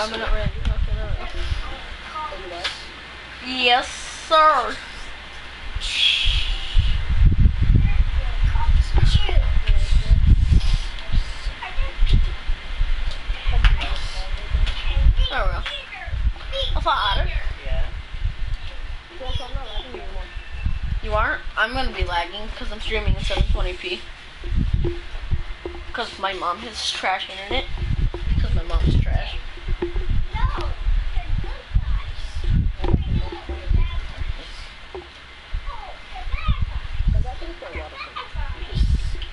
Am I not ready? Yes, sir. You aren't? I'm gonna be lagging because I'm streaming in 720p. Because my mom has trash internet. Because my mom is trash.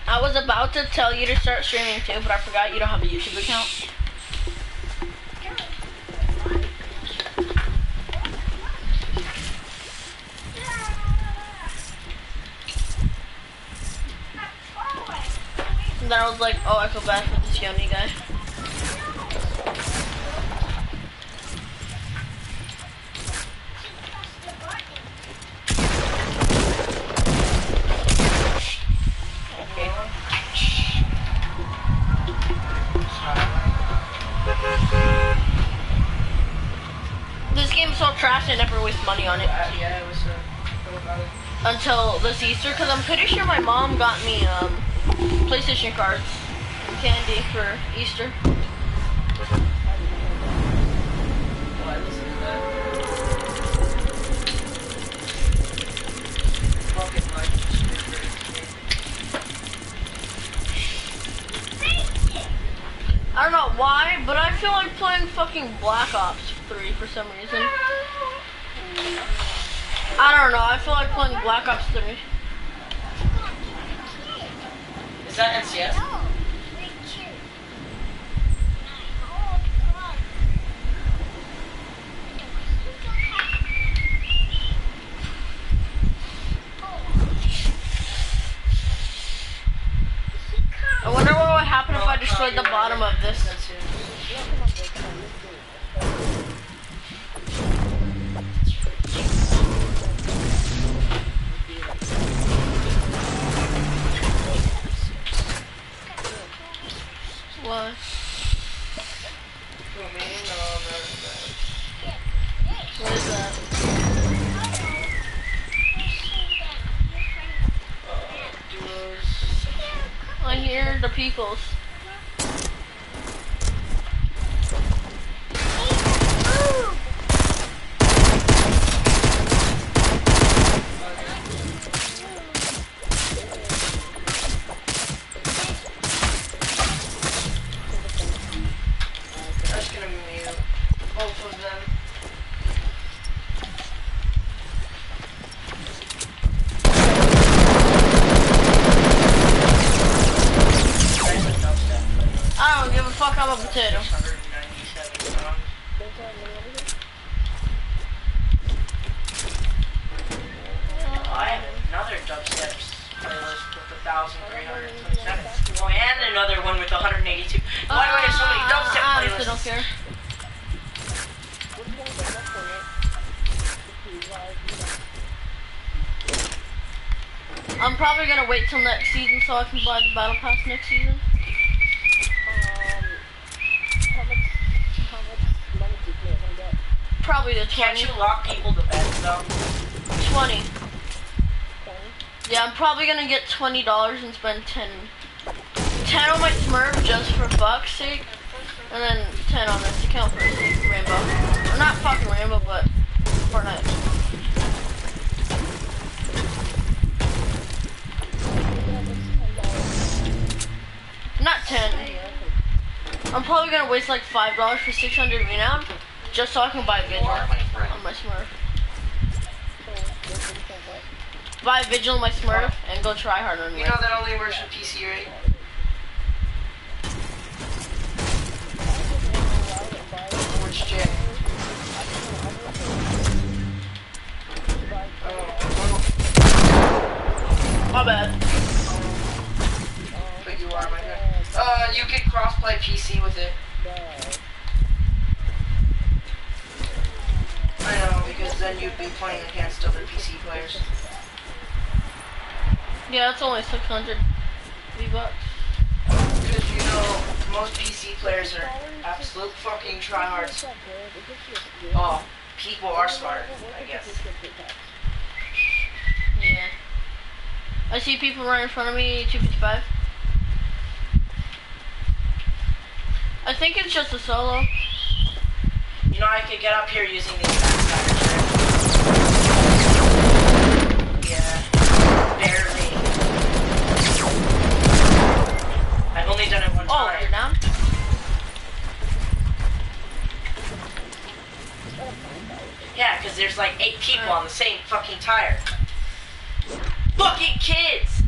I was about to tell you to start streaming too, but I forgot you don't have a YouTube account. And then I was like, oh, I feel bad for this Yoni guy. Okay. This game's so trash, I never waste money on it. Uh, yeah, it was. Uh, it? Until this Easter, because I'm pretty sure my mom got me um, PlayStation cards and candy for Easter. I listened to that. Pocket Mike was a good game. I don't know why, but I feel like playing fucking Black Ops 3 for some reason. I don't know, I feel like playing Black Ops 3. Is that NCS? Wait till next season so I can buy the battle pass next season. Probably the 20. Can't you lock people to beds though? 20. Yeah, I'm probably gonna get twenty dollars and spend 10, 10 on my Smurf just for fuck's sake, and then ten on this account for Rainbow. Or not fucking Rainbow, but Fortnite. Not ten. I'm probably gonna waste like five dollars for 600 renown, just so I can buy Vigil on my Smurf. Buy Vigil on my Smurf and go try hard on You know that only works with PC, right? My bad. but you are my. Uh, you could crossplay PC with it. I know, because then you'd be playing against other PC players. Yeah, it's only 600 V-Bucks. Because you know, most PC players are absolute fucking tryhards. Oh, people are smart, I guess. Yeah. I see people right in front of me, 255. I think it's just a solo. You know, I could get up here using these tricks. Yeah, barely. I've only done it one Oh, time. you're down? Yeah, because there's like eight people on the same fucking tire. Fucking kids!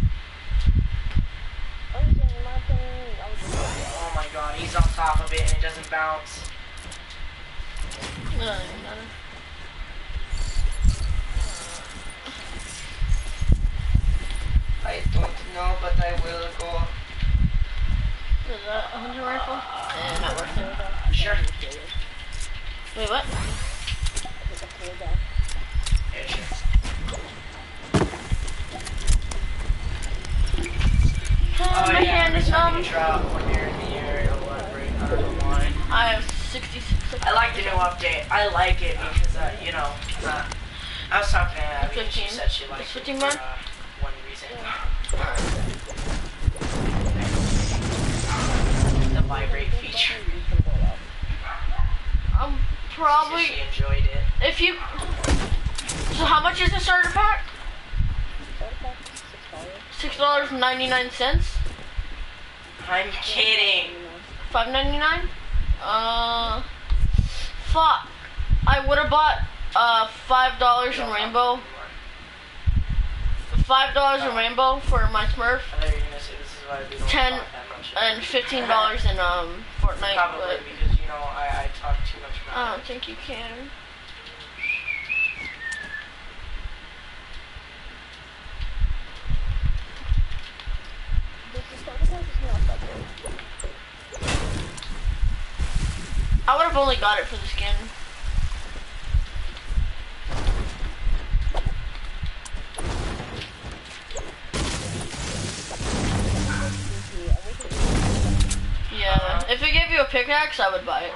Oh my god, he's on top of it and it doesn't bounce. No. I don't know, but I will go. Is that a hunting rifle? Eh, not worth it. Sure. Wait, what? Yeah, sure. Oh, Oh my yeah, hand every is time numb. you drop when you're in the air, it'll vibrate. I don't know why. I have 66. I like the new update. I like it because, uh, you know, uh, I was talking to Abby and she 15. said she liked it for, uh, one reason. The vibrate feature. I'm probably, she enjoyed it. if you, so how much is the starter pack? $6.99? I'm kidding. Five ninety nine. Uh, fuck. I would have bought uh five dollars in rainbow. Five dollars in rainbow for my Smurf, I thought you were gonna say this is why we don't 10 talk and fifteen dollars in um Fortnite. Probably But because, you know, I, I talk too much I about don't think you can. I would have only got it for the skin. Yeah, if it gave you a pickaxe, I would buy it.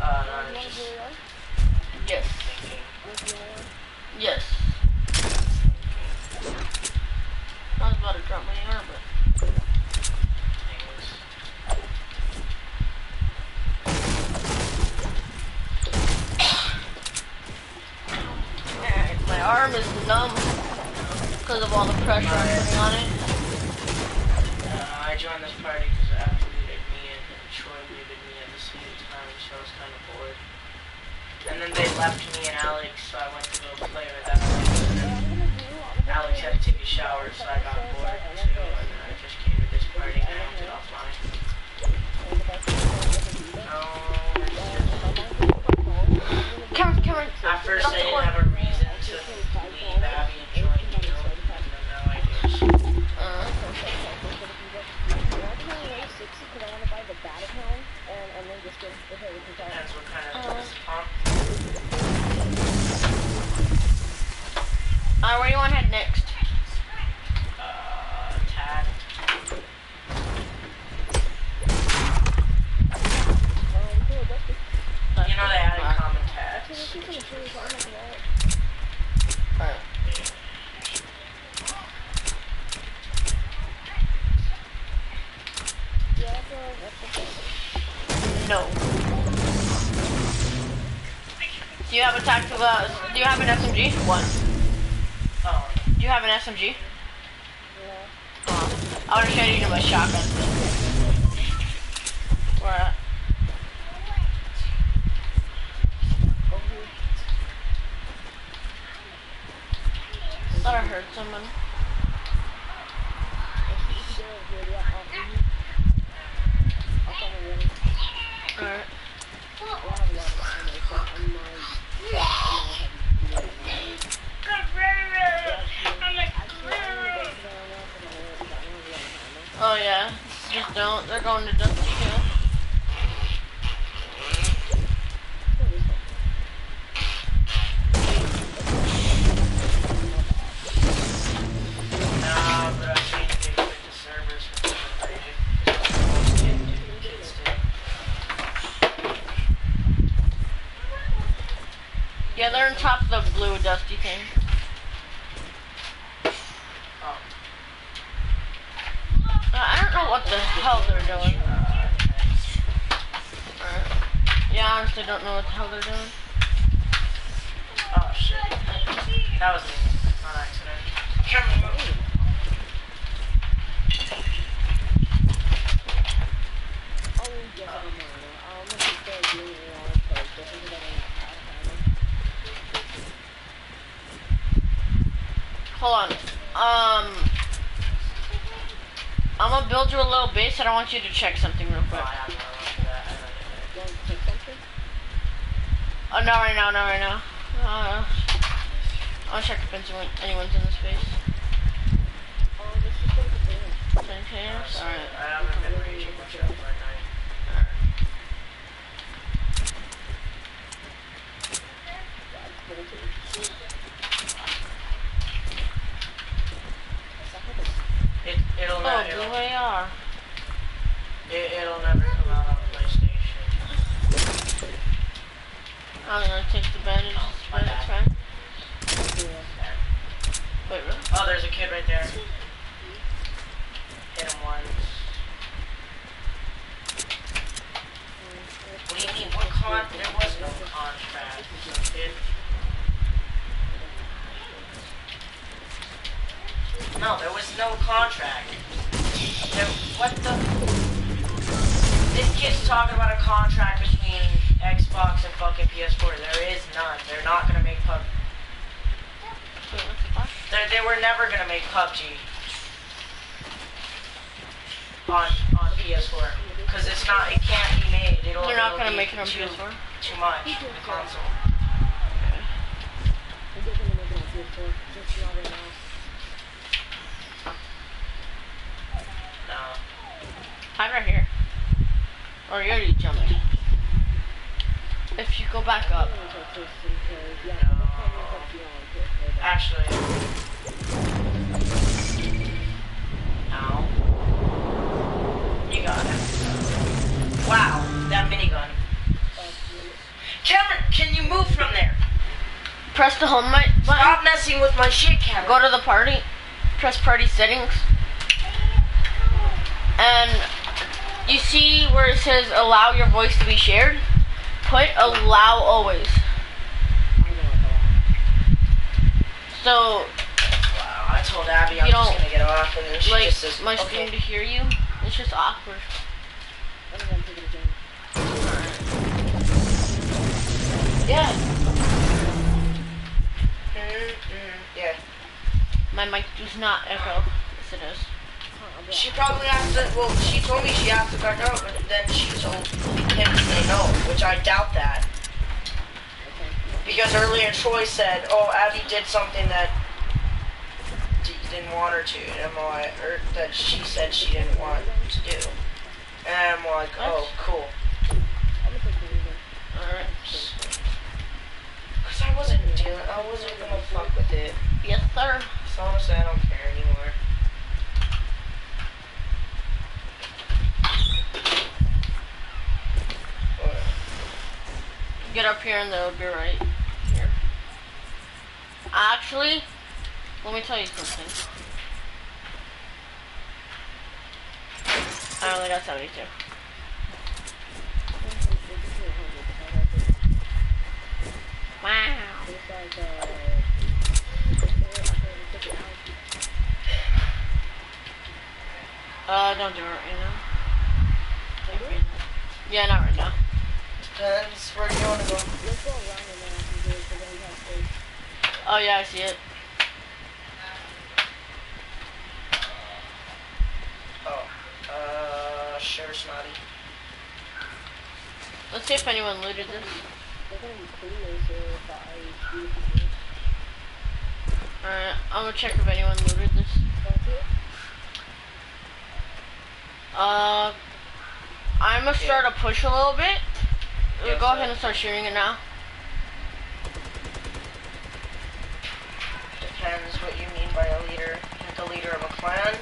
Uh, no, just Yes, yes. I was about to drop my arm, but things. Alright, my arm is numb because of all the pressure I'm putting on it. Uh, I joined this party because Abby muted me and Troy muted me at the same time, so I was kind of bored. And then they left me and Alex, so I went to go play with them. Alex had to take a shower, so I got bored too. And then I just came to this party and I it offline. No, it's just- Cameron, Cameron. at first I get off the didn't have a reason to leave Abby and join you, and then now I do. Uh, Depends what kind of Uh. pump. Alright, where do you want to head next? Uh, Tad. You know they added common tags. Alright. No. Do you have a tactical? Uh, do you have an SMG? One. Oh, Do you have an SMG? Oh, I want to show you my shotgun. Where at? Thought I heard someone. Alright. Oh yeah. Just don't. They're going to Dusty Hill. nah, but I changed it with the servers. the blue dusty thing. Oh. Uh, I don't know what the hell they're doing. Alright. Yeah, I honestly don't know what the hell they're doing. Oh shit. That was me on accident. Camera move. Hold on. Um, I'm gonna build you a little base, and I want you to check something real Oh, quick. I have no room for that. I don't need it. Oh, not right now, not right now. Uh, I'll check if anyone, anyone's in this base. Ten Uh, cans? sorry, Alright. I haven't been raging much up right now. Alright. It, it'll, Oh, not, blue it'll, AR. it, it'll never come out on PlayStation. I'm gonna take the bandages, my but it's bad. fine. Wait, really? Oh, there's a kid right there. Hit him once. What do you mean? What con? There was no contract. Kid. No, there was no contract. There, what the? This kid's talking about a contract between Xbox and fucking PS4. There is none. They're not gonna make PUBG. Wait, what the fuck? They, they were never gonna make PUBG on on PS4 because it's not. It can't be made. It'll, They're not it'll gonna make it on too, PS4? Too much. The console. No. Hide right here. Or you already jumped. If you go back up. Actually. No. You got it. Wow, that minigun. Cameron, can you move from there? Press the home button. Stop messing with my shit, Cameron. Go to the party. Press party settings. And you see where it says allow your voice to be shared? Put allow always. So, Wow, I told Abby I'm just gonna get off, and then she like just says, my okay. to hear you, it's just awkward. Yeah. Mm, mm, yeah. My mic does not echo. Yes, it is. She probably has to. Well, she told me she has to back out, but then she told him to say no, which I doubt that. Because earlier Troy said, "Oh, Abby did something that d- didn't want her to," and I'm like, or that she said she didn't want to do. And I'm like, "Oh, cool." Alright. Cause I wasn't dealing. I wasn't gonna fuck with it. Yes, sir. So I'm honestly, I don't care anymore. What? Get up here and they'll be right here. Actually, let me tell you something. I only got 72. Wow. Uh, don't do it right now. Yeah, not right now. Depends. Where do you want to go? Oh yeah, I see it. Oh, uh, sure, Snotty. Let's see if anyone looted this. Alright, I'm gonna check if anyone looted this. Uh, I'm gonna start yeah. a push a little bit. Yeah, go so ahead and start shooting it now. Depends what you mean by a leader. Like a leader of a clan.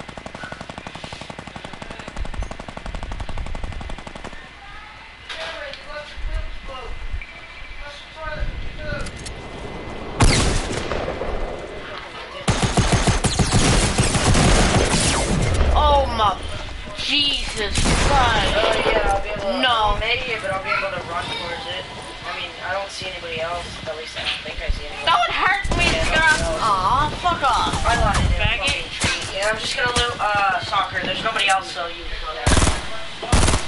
Oh my Jesus Christ. Oh, yeah, I'll be able to, no. I'll but I'll be able to run towards it. I mean, I don't see anybody else. At least I don't think I see anyone. That would hurt me, yeah. Aw, fuck off. I lied. it, Yeah, I'm just gonna loot, uh, soccer. There's nobody else, so you can go there.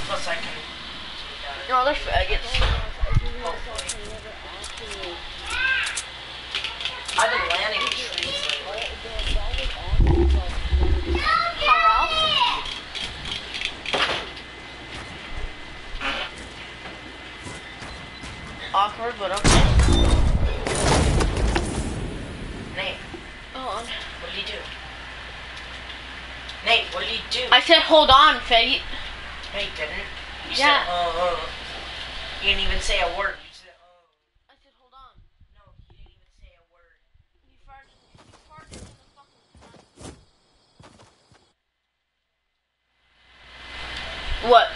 Plus I can... No, they're faggots. Hopefully. I've been landing but okay. Nate, Hold on. what did he do? Nate, what did he do? I said hold on, faggot. No, you didn't. You Yeah. said, oh, oh. You didn't even say a word. You said, oh. I said hold on. No, you didn't even say a word. You farted, you farted in the fucking What?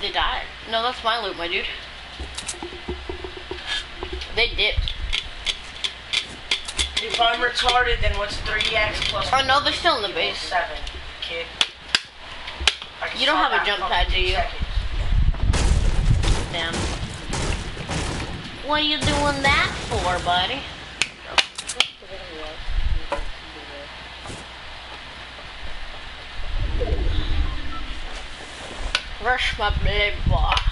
They died. No, my loot, my dude. They dipped. If I'm retarded, then what's 3x plus Oh no, they're still in the base. 7, kid? You don't have a jump pad, do you? seconds. Damn. What are you doing that for, buddy? Rush my blood boy.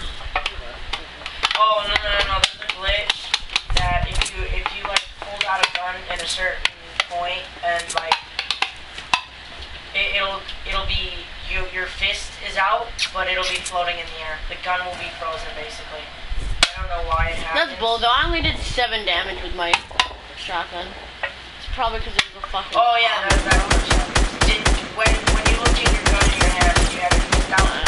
Oh, no, no, no, no, there's a glitch that if you, if you, like, pulled out a gun at a certain point and, like, it, it'll, it'll be, you, your fist is out, but it'll be floating in the air. The gun will be frozen, basically. I don't know why it happens. That's bull though. I only did seven damage with my shotgun. It's probably because it was a fucking. Oh yeah, that, that works. Did when when you looked at your gun in your hand, did you have it flipped out?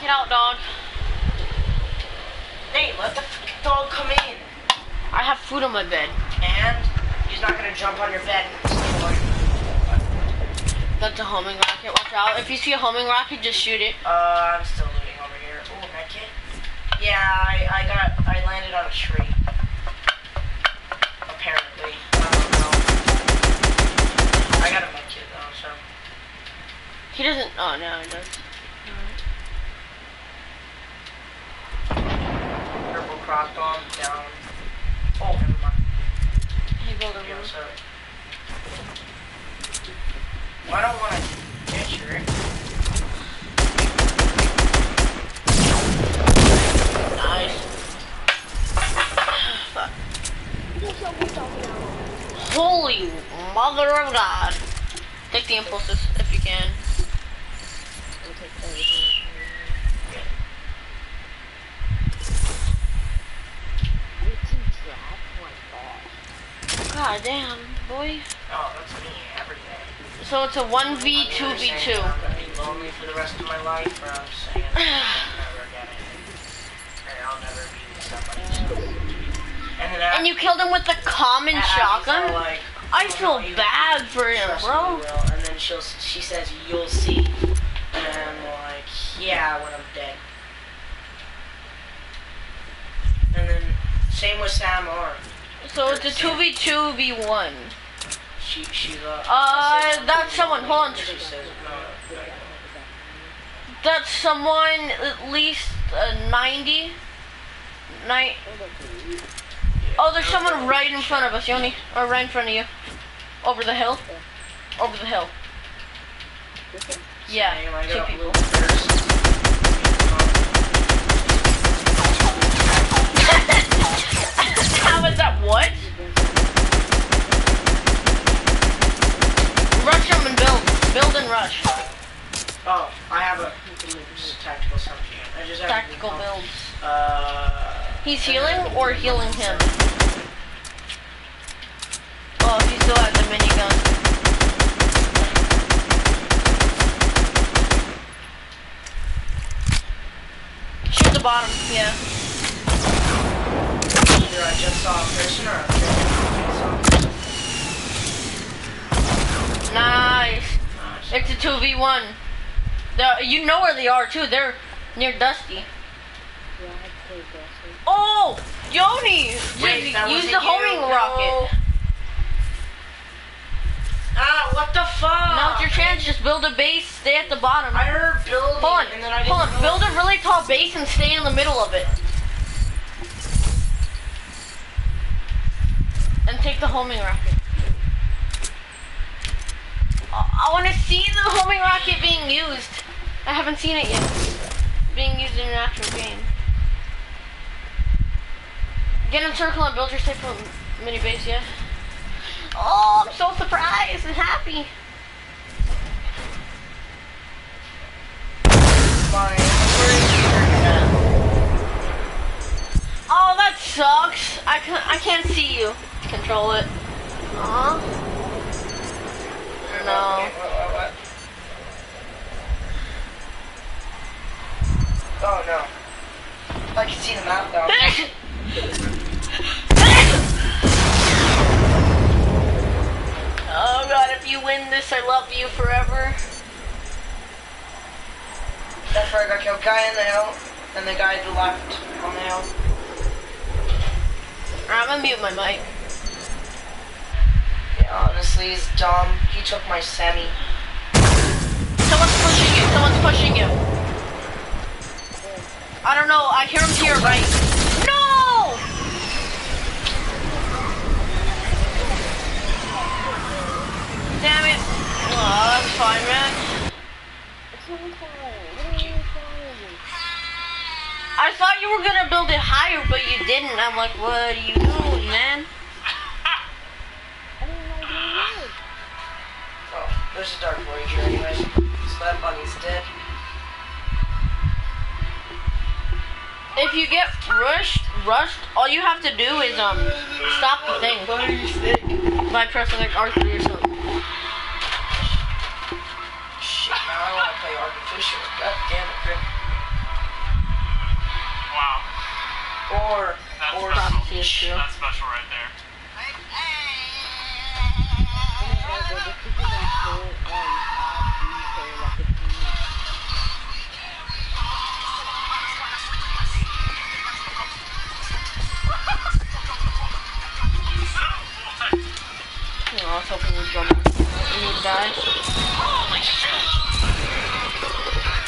Get out, dog. Nate, let the dog come in. I have food on my bed. And he's not gonna jump on your bed and steal it. That's a homing rocket. Watch out. If you see a homing rocket, just shoot it. Uh, I'm still looting over here. Ooh, medkit. Yeah, I, I got I landed on a tree. Apparently. I don't know. I got a medkit though, so. He doesn't. Oh no, he does. Purple cross bomb down. Oh, never mind. Built a Yeah, room. so. Well, I don't want to ditch her. Nice. Fuck. Holy mother of God. Take the impulses if you can. God damn, boy. Oh, that's me every day. So it's a 1v, I'm either saying 2v2. I'm gonna be lonely for the rest of my life, or I'm saying I'll never. And be somebody. And And you killed him with the common shotgun? Like, I "Oh, feel bad for him, bro. And then she'll, she says, "You'll see." And I'm like, "Yeah, when I'm dead." And then same with Sam R. So it's a 2v2v1. She she's uh. Uh, that's someone. Hold on. That's someone at least uh, 90. Nine. Oh, there's someone right in front of us, Yoni. Or right in front of you. Over the hill. Over the hill. Yeah, two people. How is that? What? Rush them and build. Build and rush. Oh, I have a tactical subject. I just have Tactical builds. Uh. He's healing or healing him? Oh, he still has the minigun. Shoot the bottom, yeah. Either I just saw a person or I just saw Nice. It's a 2v1. The, you know where they are too. They're near Dusty. Oh! Yoni! Wait, use the homing you. rocket. Ah, what the fuck? Now's your chance. Just build a base. Stay at the bottom. I heard building, Hold on. and then I Hold on. Build a really tall base and stay in the middle of it. And take the homing rocket. I, want to see the homing rocket being used. I haven't seen it yet. Being used in an actual game. Get in a circle and build your safe mini base, yeah? Oh, I'm so surprised and happy. Fine. Where is your at? Oh, that sucks. I can't, I can't see you. Control it. No. Okay, what, what, what? Oh no. I can see the map though. oh god, if you win this, I love you forever. That's where I got killed. Guy in the hill, and the guy to the left on the hill. I'm gonna mute my mic. Honestly, he's dumb. He took my semi. Someone's pushing you. Someone's pushing you. I don't know. I hear him your right. No! Damn it. Oh, that's fine, man. I thought you were gonna build it higher, but you didn't. I'm like, what are you doing, man? Oh, there's a dark voyager anyways. So that bunny's dead. If you get rushed, rushed, all you have to do is um stop the thing by pressing like R3 or something. Shit, now I wanna play artificial. God damn it, Chris. Wow. Or, That's or, special. Prophecy is true. That's special right there.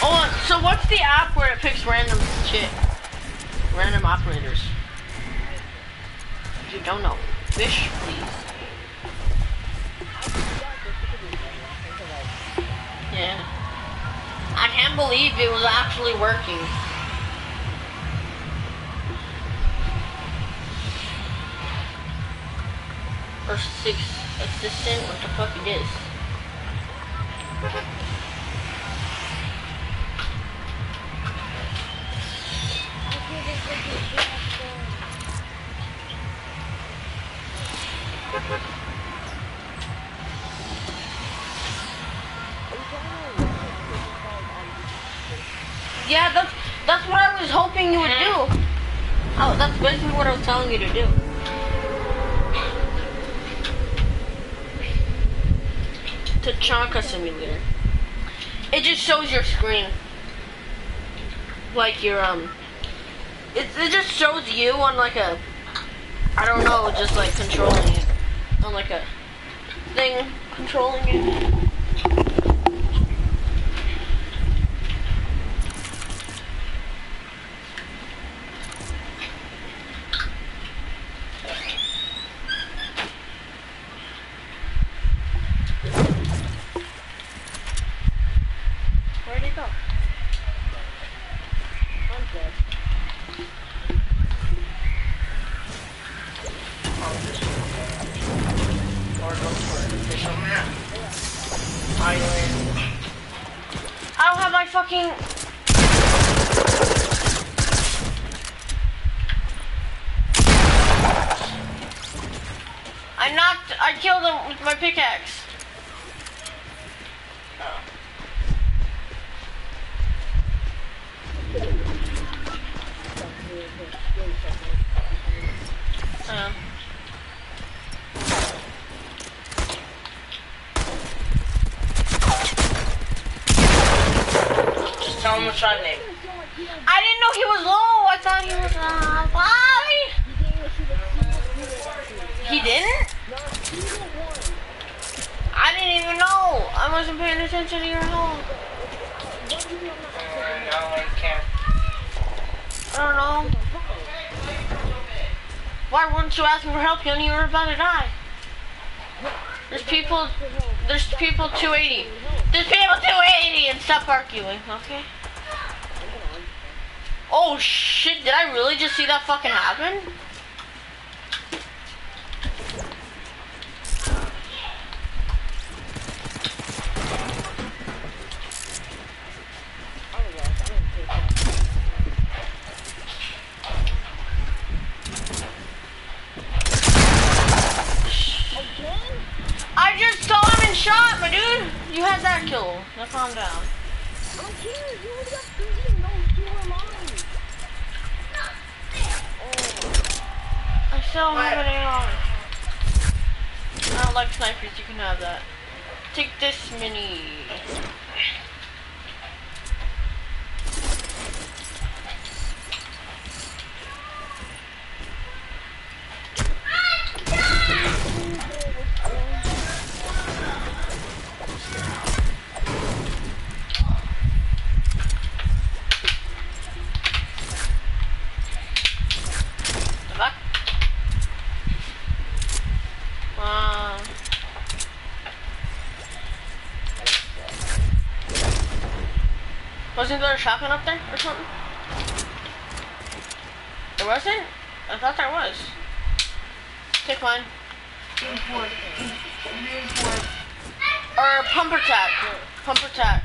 Oh, so what's the app where it picks random shit? Random operators. You don't know, fish, please. Yeah. I can't believe it was actually working. Or six assistant, what the fuck it is. Yeah, that's that's what I was hoping you would do. Oh, that's basically what I was telling you to do. Tachanka simulator. It just shows your screen. Like your um it, it just shows you on like a I don't know, just like controlling it. On like a thing controlling it. Where'd it go? I'm dead. or go for an official map. Island. I don't have my fucking. I knocked. I killed him with my pickaxe. Um, Just tell him what's my name. I didn't know he was low. I thought he was uh, why? He didn't? No, he didn't one. I didn't even know. I wasn't paying attention to your health. What do you do on Uh, that? no, I can't. I don't know. Why weren't you asking for help? You you were about to die. There's people. There's people 280. There's people 280 and stop arguing, okay? Oh shit! Did I really just see that fucking happen? Oh, yes, I didn't take that. Again? I just saw him and shot, my dude. You had that kill. Now calm down. I don't care. You already got three and those two were mine. Oh, I still have an AR. I don't like snipers. You can have that. Take this mini. Back. Wow. Wasn't there a shotgun up there or something? There wasn't? I thought there was. Take mine. Or pumper tack. Pumper tack.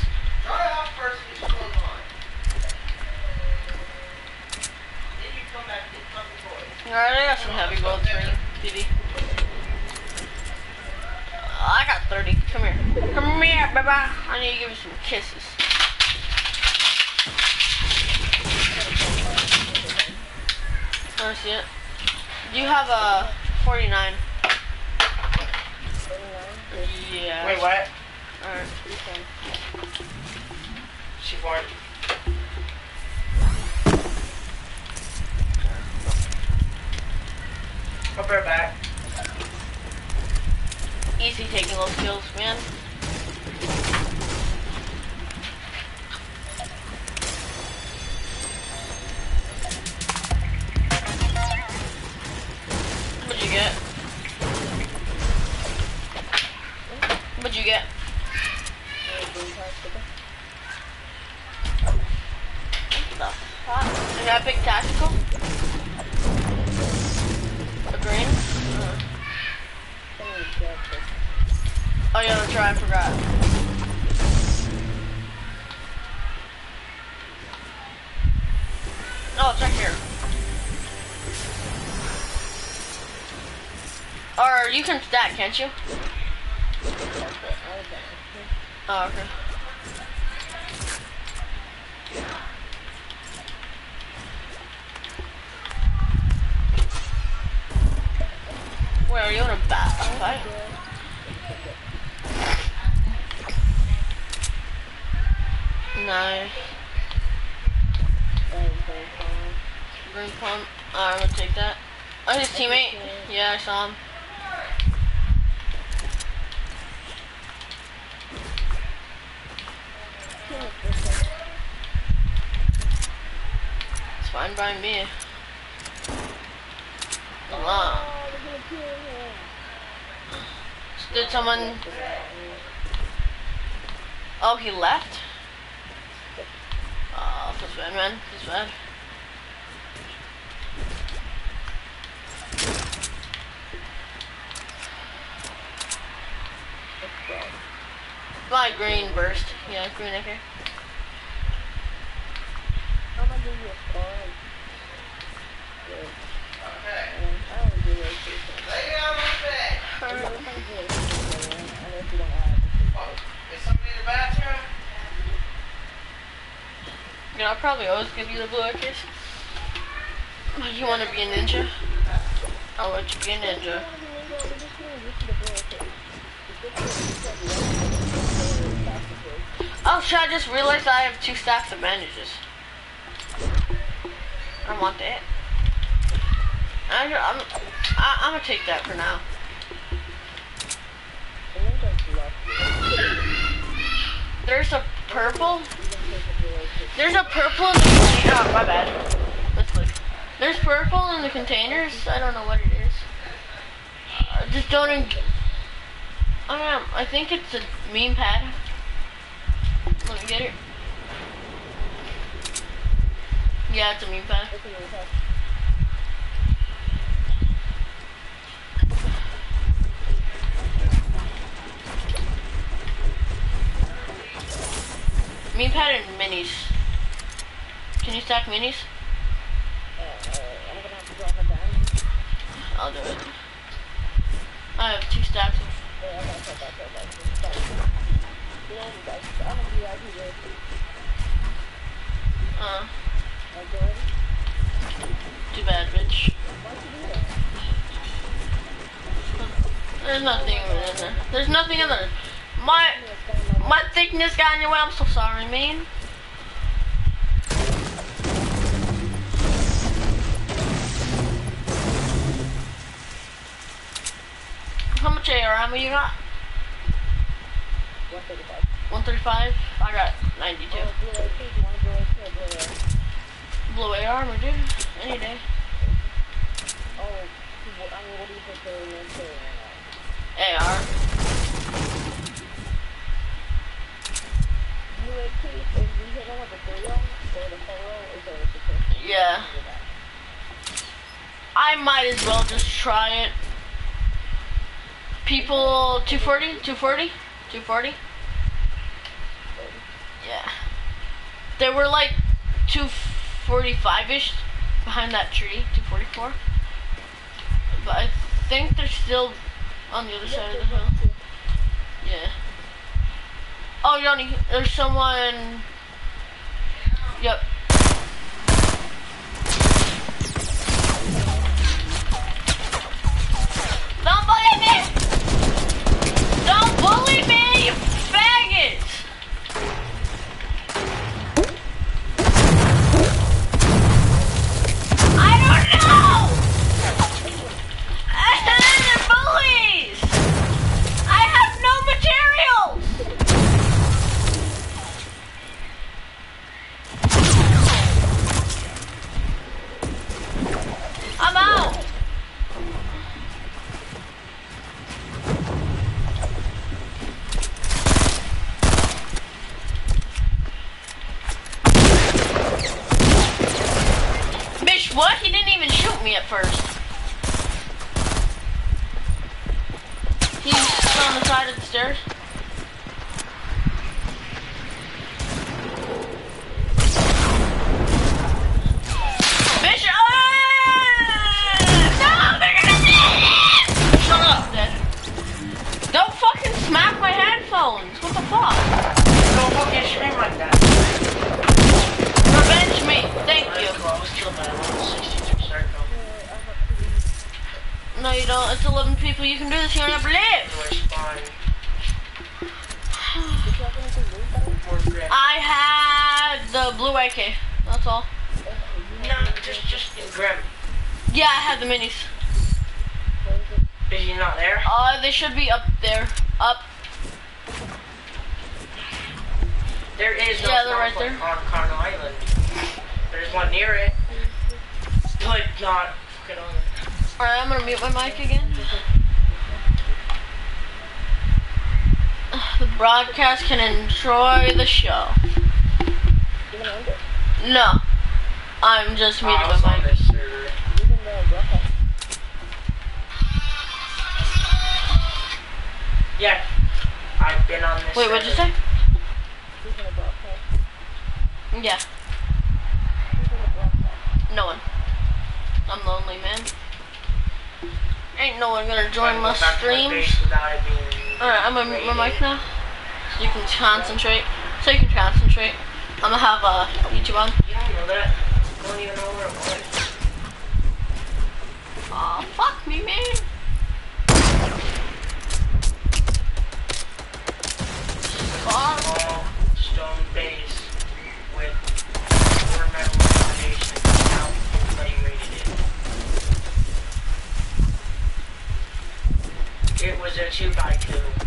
Alright, I got some heavy gold for you, BB. Uh, I got 30. Come here. Come here, baby. I need to give you some kisses. Wanna see it? You have a 49. Yeah. Wait, what? Alright. She born. Back. Easy taking those kills, man. You can stack, can't you? Oh, okay. Where are you in a bat fight? Nice. Green pump. Alright, I'm gonna take that. Oh, his teammate? Yeah, I saw him. It's fine by me. Wow. Did someone Oh, he left? Oh, that's bad, man. That's bad. My green burst. Yeah, green okay. I'm gonna give you a score. Good. Okay. And I don't do rotation. Lay down on the bed. I'm not gonna do rotation, man, unless you don't have Oh, is somebody in the bathroom? Yeah, I'll probably always give you the blue case. You want to be a ninja? I'll let you be a ninja. Oh shit, I just realized I have two stacks of bandages. I want that. I, I'm, I, I'm gonna take that for now. There's a purple. There's a purple in the container. Oh, my bad. Let's look. There's purple in the containers. I don't know what it is. Uh, just don't. En- I don't know. I think it's a meme pad. Let me get it. Yeah, it's a meme pad. Meme pad and minis. Can you stack minis? I'll do it. I have two stacks of uh too bad bitch. There's nothing in there. There's nothing in there. My my thickness got in your way, I'm so sorry, man. Much AR ammo you got? 135? 135? I got 92. Blue AR armor, dude. Any day. Oh, I mean, what do you think they're in there? AR. New key, we hit on the balloon, so the horror is over. Yeah. I might as well just try it. People, 240? 240? 240? Yeah. There were like 245-ish behind that tree, 244. But I think they're still on the other side of the hill. Yeah. Oh, Yanni, there's someone. Yep. Don't bully destroy the show. No. I'm just meeting with my. Yeah. I've been on this Wait, what'd you say? Yeah. No one. I'm lonely, man. Ain't no one gonna join my streams. Alright, I'm on my mic now you can concentrate. So you can concentrate. I'm gonna have a uh, YouTube on. Yeah, I know that. Don't even know where it was. Aw, oh, fuck me, man. Fuck. Stone base with four metal foundation. Now play rated it. It was a two by two.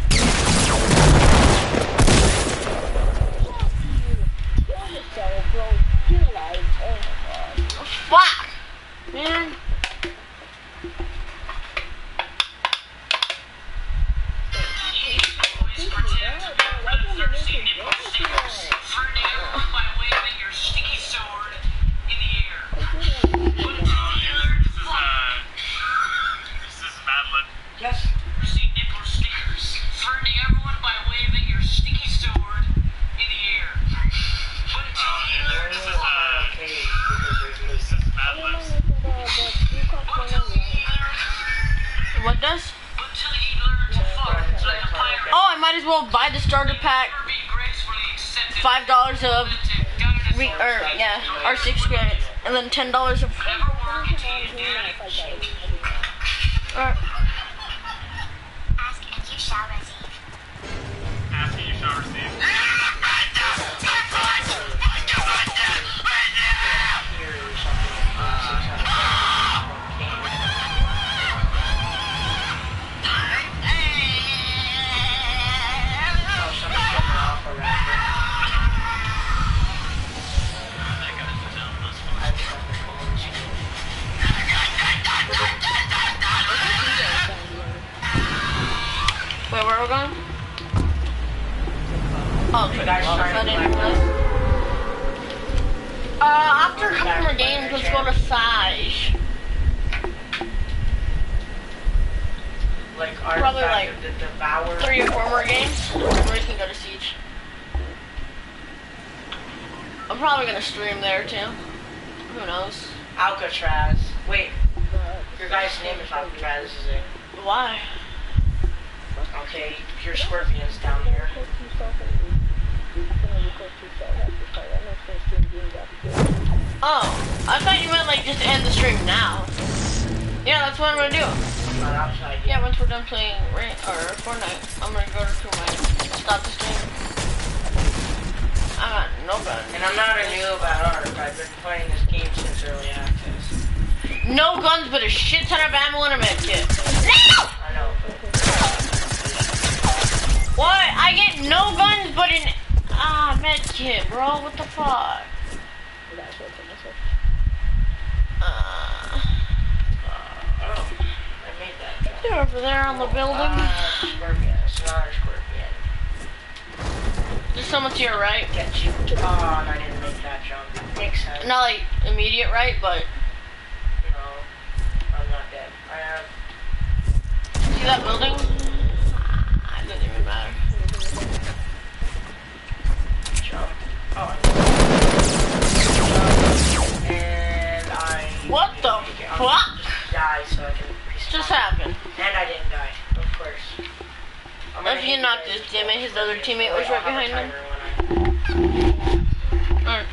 man. ten dollars die so I can piece Just happened. And I didn't die, of course. What if you knocked his teammate, his other teammate was right behind him? Alright.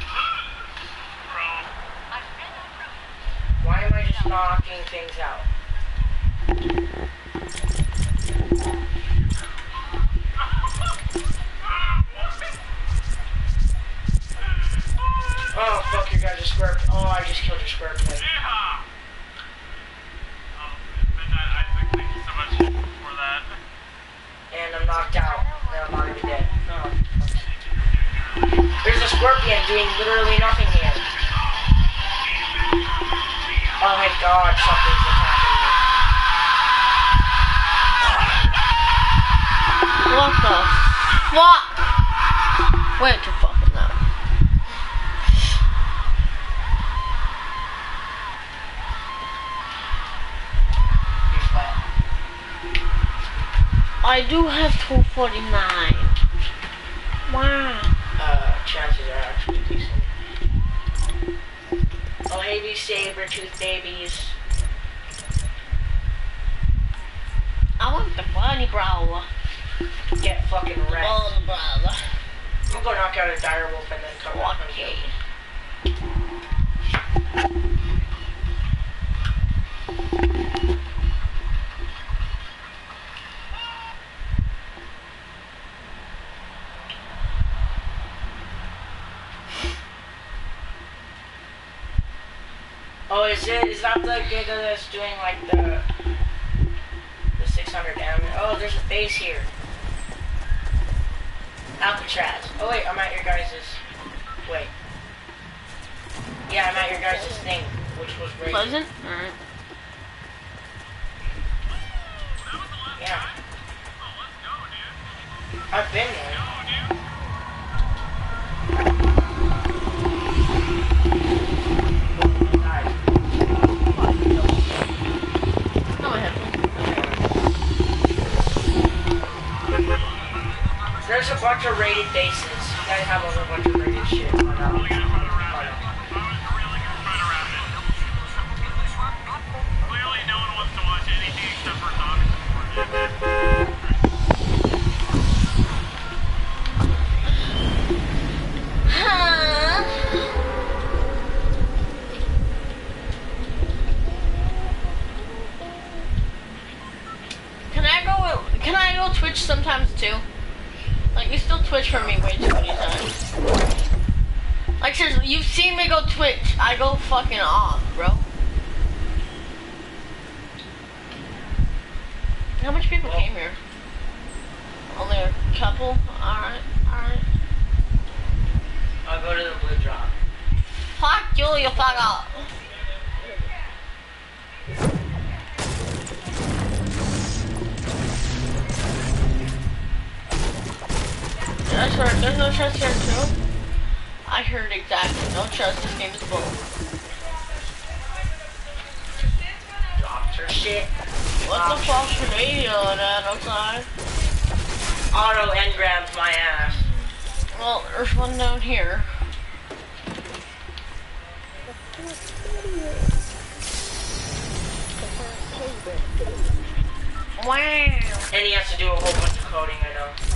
Why am I just knocking things out? Oh fuck, You guy just square. Oh, I just killed your square plate. and I'm knocked out. Then I'm already dead. No. There's a scorpion doing literally nothing here. Oh my god, something's attacking me. What the fuck? Wait. I do have 249. Wow. Uh, chances are actually decent. Oh, hey, these saber tooth babies. I want the bunny bro. Get fucking wrecked. Bunny bro. I'm gonna knock out a dire wolf and then come back and Okay. kill him. Oh, that the Giga that's doing like the the 600 damage? Oh, there's a base here. Alcatraz. Oh wait, I'm at your guys's. Wait. Yeah, I'm at your guys's thing, which was raised. Pleasant? Alright. Yeah. I've been there. There's a bunch of rated bases. You guys have a bunch of rated shit. on, uh, Really gonna run around on it. it. If I was really gonna run around it. Clearly no one wants to watch anything except for. Huh? Can I go? Can I go Twitch sometimes too? Like you still Twitch for me way too many times. Like seriously, you've seen me go Twitch. I go fucking off, bro. How much people came here? Only a couple. All right, all right. I'll go to the blue drop. Fuck you, you fuck up. This game is bull. Her shit. What the fuck they yelling at outside? Auto engrams my ass. Well, there's one down here. Wow. And he has to do a whole bunch of coding, I know.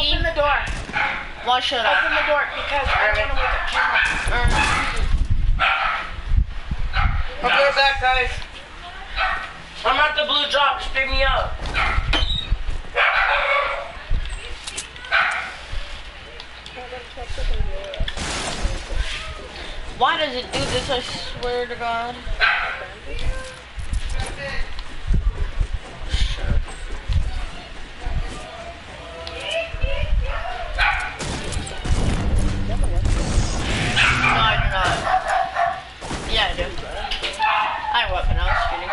Open the door. Why should I? Open the door because I don't want to wake up Cameron. Uh, I'll be right back, guys. I'm at the blue drop. Just pick me up. Why does it do this? I swear to God. No, I do not. Yeah, I do. I have a weapon. I was kidding.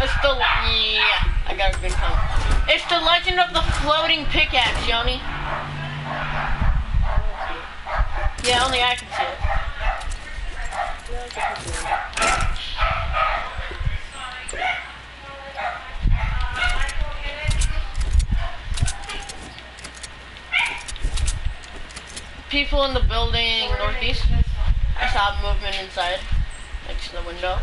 It's the yeah. I got a good count. It's the Legend of the Floating Pickaxe, Yoni. Yeah, only I can see it. People in the building northeast. I inside, next to the window.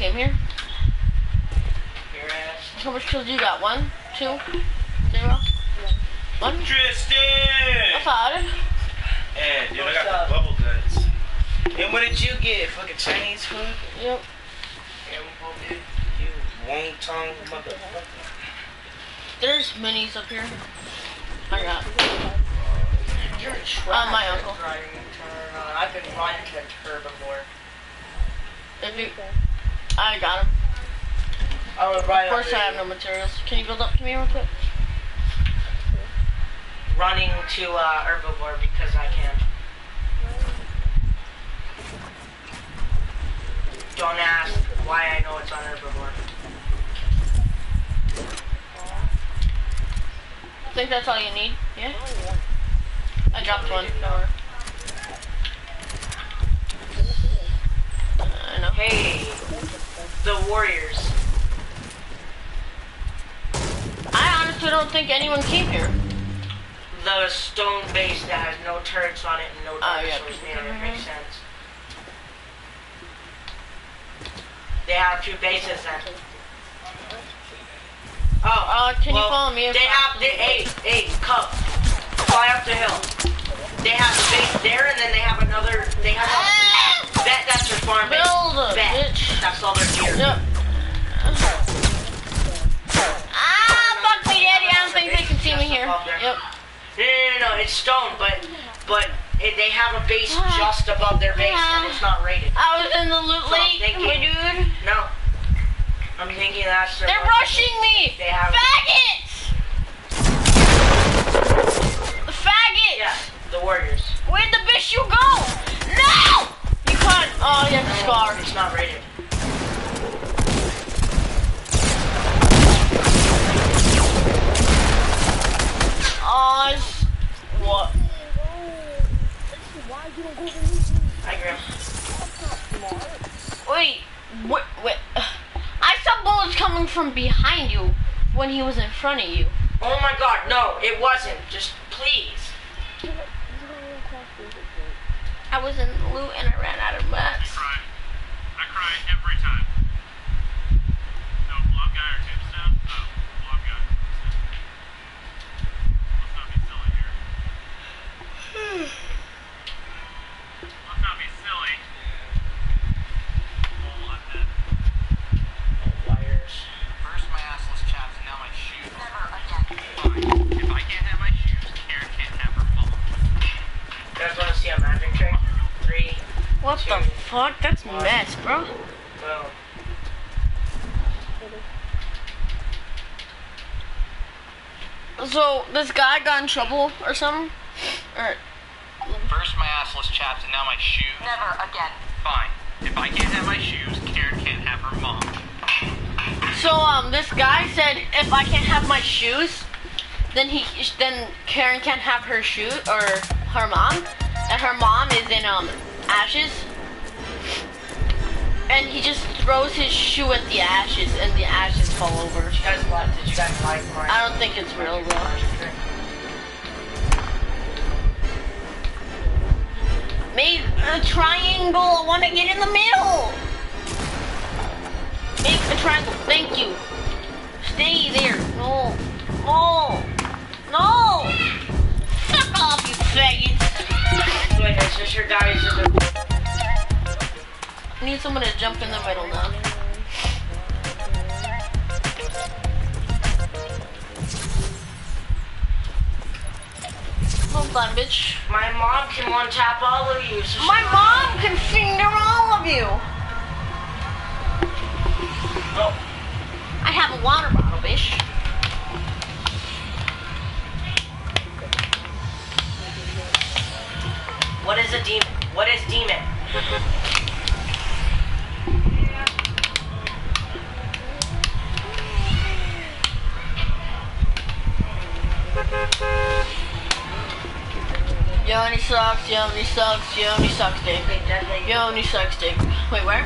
Came here? Your. How much kills you got? One? Two? Zero? One? Tristan! That's all. Hey, dude, I got up? the bubble guts. And what did you get? Fucking Chinese food? Yep. Animal, dude. You wong tongue motherfucker. There's minis up here. I got. You're a Uh, my uncle. Driving turn. Uh, I've been running to her before. If you, I got him. I Of course, I have no materials. Can you build up to me real quick? running to uh, herbivore because I can. Don't ask why I know it's on herbivore. I think that's all you need. Yeah. I dropped one. Uh, I know. Hey, the Warriors. I honestly don't think anyone came here. The stone base that has no turrets on it and no Oh, yeah, dinosaurs people near it makes sense. They have two bases then. Oh, Uh, can you follow me? They have, they, hey, hey, come, fly up the hill. They have a base there, and then they have another, they have a, that, that's their farm base. Build a Bet. bitch. That's all their gear. Yep. Ah, fuck me, daddy. I don't think they can see me here. Yep. No, no, no, no, it's stone, but, but it, they have a base just above their base, and it's not rated. I was in the loot So lake, thinking- my dude. No. I'm thinking that's They're rushing me. They have- Faggots. The. Yeah, the Warriors. Where'd the bitch you go? No! You can't. Oh, you have a scar. It's not rated. It's- what? I agree. Wait, wait, wait. I saw bullets coming from behind you when he was in front of you. Oh my god, no, it wasn't. Just please. I was in the loot and I ran out of mats. cry. I cry every time. No, blob guy or tombstone? Oh, blob guy. Let's not be silly here. Let's not be silly. Oh, I'm dead. Liars. First my assless chaps, and now my shoes. Never again. Fine. If I can't have my shoes, Karen can't have her phone. You guys want to see a magic trick? Three, What the fuck? That's mess, bro. boom. So this guy got in trouble or something? Alright. First my assless chaps, and now my shoes. Never again. Fine. If I can't have my shoes, Karen can't have her mom. so um, this guy said if I can't have my shoes, then he then Karen can't have her shoe or her mom, and her mom is in um ashes. and he just throws his shoe at the ashes, and the ashes fall over. Did you guys like? Did you guys like my? I don't think it's real though. Make a triangle. I want to get in the middle. Make a triangle. Thank you. Stay there. No. No. No. Fuck off, you faggots. Wait, is this your guys? I need someone to jump in the middle now. Hold on, bitch. My mom can one tap all of you. So My mom can finger all of you. Oh, I have a water bottle, bitch. What is a demon? What is demon? Yoni sucks, Yoni sucks, Yoni sucks dick. Yoni sucks dick. Wait, where?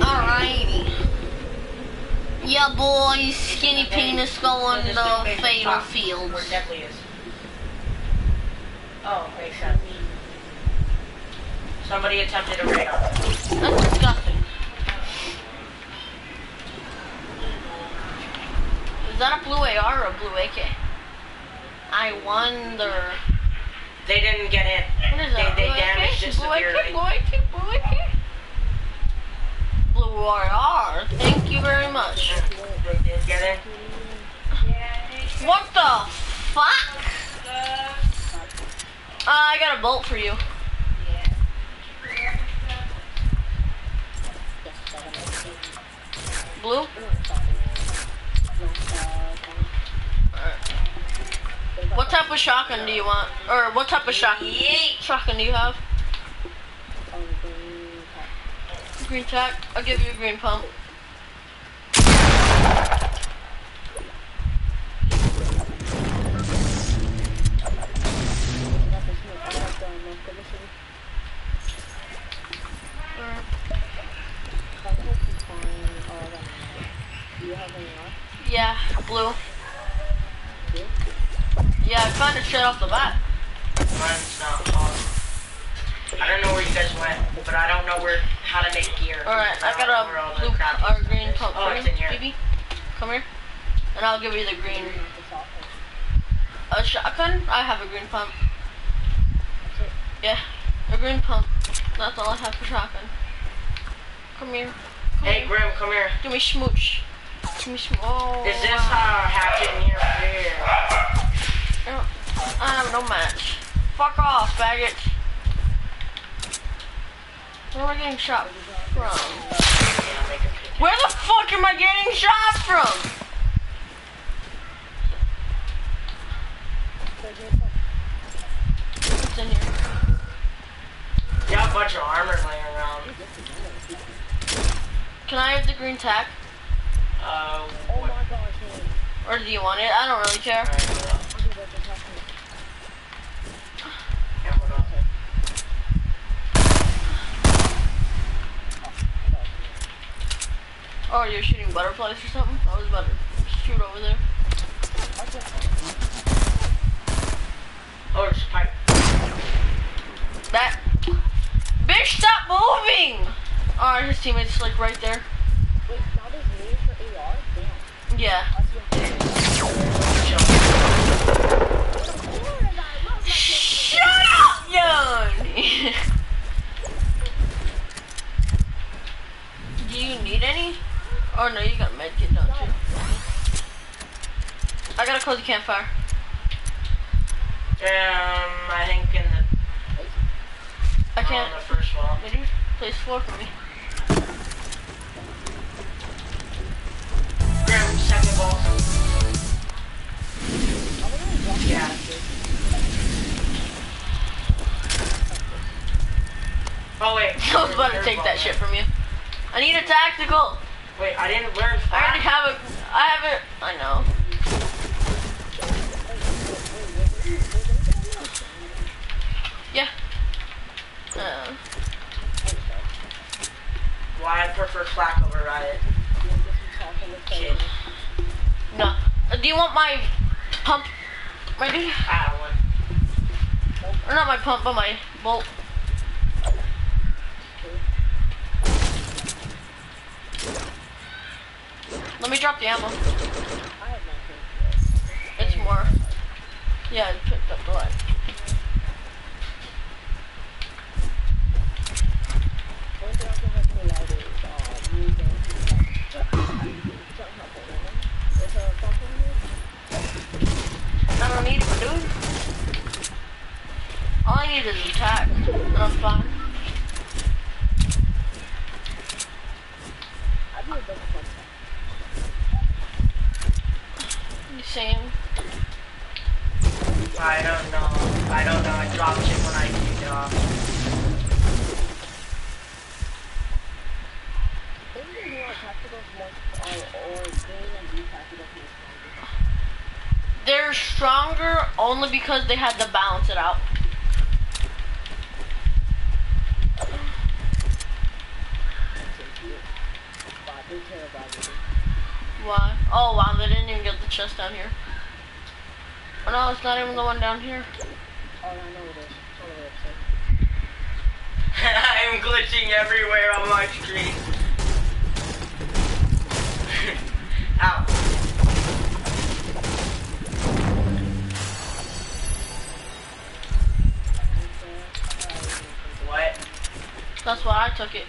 Alrighty. Yeah, boys, skinny penis going to make fatal fields. Where deadly is. Oh, makes sense. Somebody attempted a raid on it. That's disgusting. Is that a blue AR or a blue AK? I wonder. They didn't get in. What is that? They, they damaged AK? it Blue AK? Blue AK? Blue AK? Blue AR. Thank you very much. They did get in. What the fuck? Uh, I got a bolt for you. Blue? What type of shotgun do you want? Or what type of shotgun? Shotgun do you have? Green tack. I'll give you a green pump. Yeah, blue. Yeah, I found it straight off the bat. Mine's not hot. I don't know where you guys went, but I don't know where how to make gear. Alright, I don't know where got a blue or green pump Oh, it's in here. baby. Come here. And I'll give you the green. Oh, a shotgun? I have a green pump. Yeah, a green pump. That's all I have for shotgun. Come here. Come Hey, here. Grim, come here. Give me smooch. Oh, Is this how oh, I have it in here? Here. I have no match. Fuck off, faggot. Where am I getting shot from? Yeah, make a pic. Where the fuck am I getting shot from? What's in here? You have a bunch of armor laying around. Can I have the green tack? Uh, Oh my gosh. Or do you want it? I don't really care. Alright, hold up. I'll do that just happened. Yeah, hold up. Oh, you're shooting butterflies or something? I was about to shoot over there. Oh, it's pipe. That bitch, stop moving! Alright, his teammate's like right there. Wait, now there's me for AR? Damn. Yeah. Shut up, Yoni! Do you need any? Oh no, you got a med kit, don't you? I gotta close the campfire. Um, I think in the I can't. on the first wall. You place floor for me? Second wall. Yeah. Oh wait. I was about to take that shit from you. I need a tactical. Wait, I didn't learn I already have a. I have it. I know. Yeah. Uh, Why I prefer Flak over Riot. Kid. No. Do you want my pump, ready? I don't want. Or not my pump, but my bolt. Let me drop the ammo. I have nothing. It's more. Yeah, it picked up the light. One thing I can have to light is uh, using something happened, you know? There's a something here. I don't need it, dude. I need is attack. I'm fine. I do a double pump. Same. I don't know. I don't know. I dropped it when I kicked it off. Isn't it more tacticals more or, or green and blue tacticals more stronger? They're stronger only because they had to balance it out. But I do care about it. Why? Oh wow, they didn't even get the chest down here. Oh no, it's not even the one down here. Oh, I know it is. It's all the way. I am glitching everywhere on my screen. Ow. What? That's why I took it.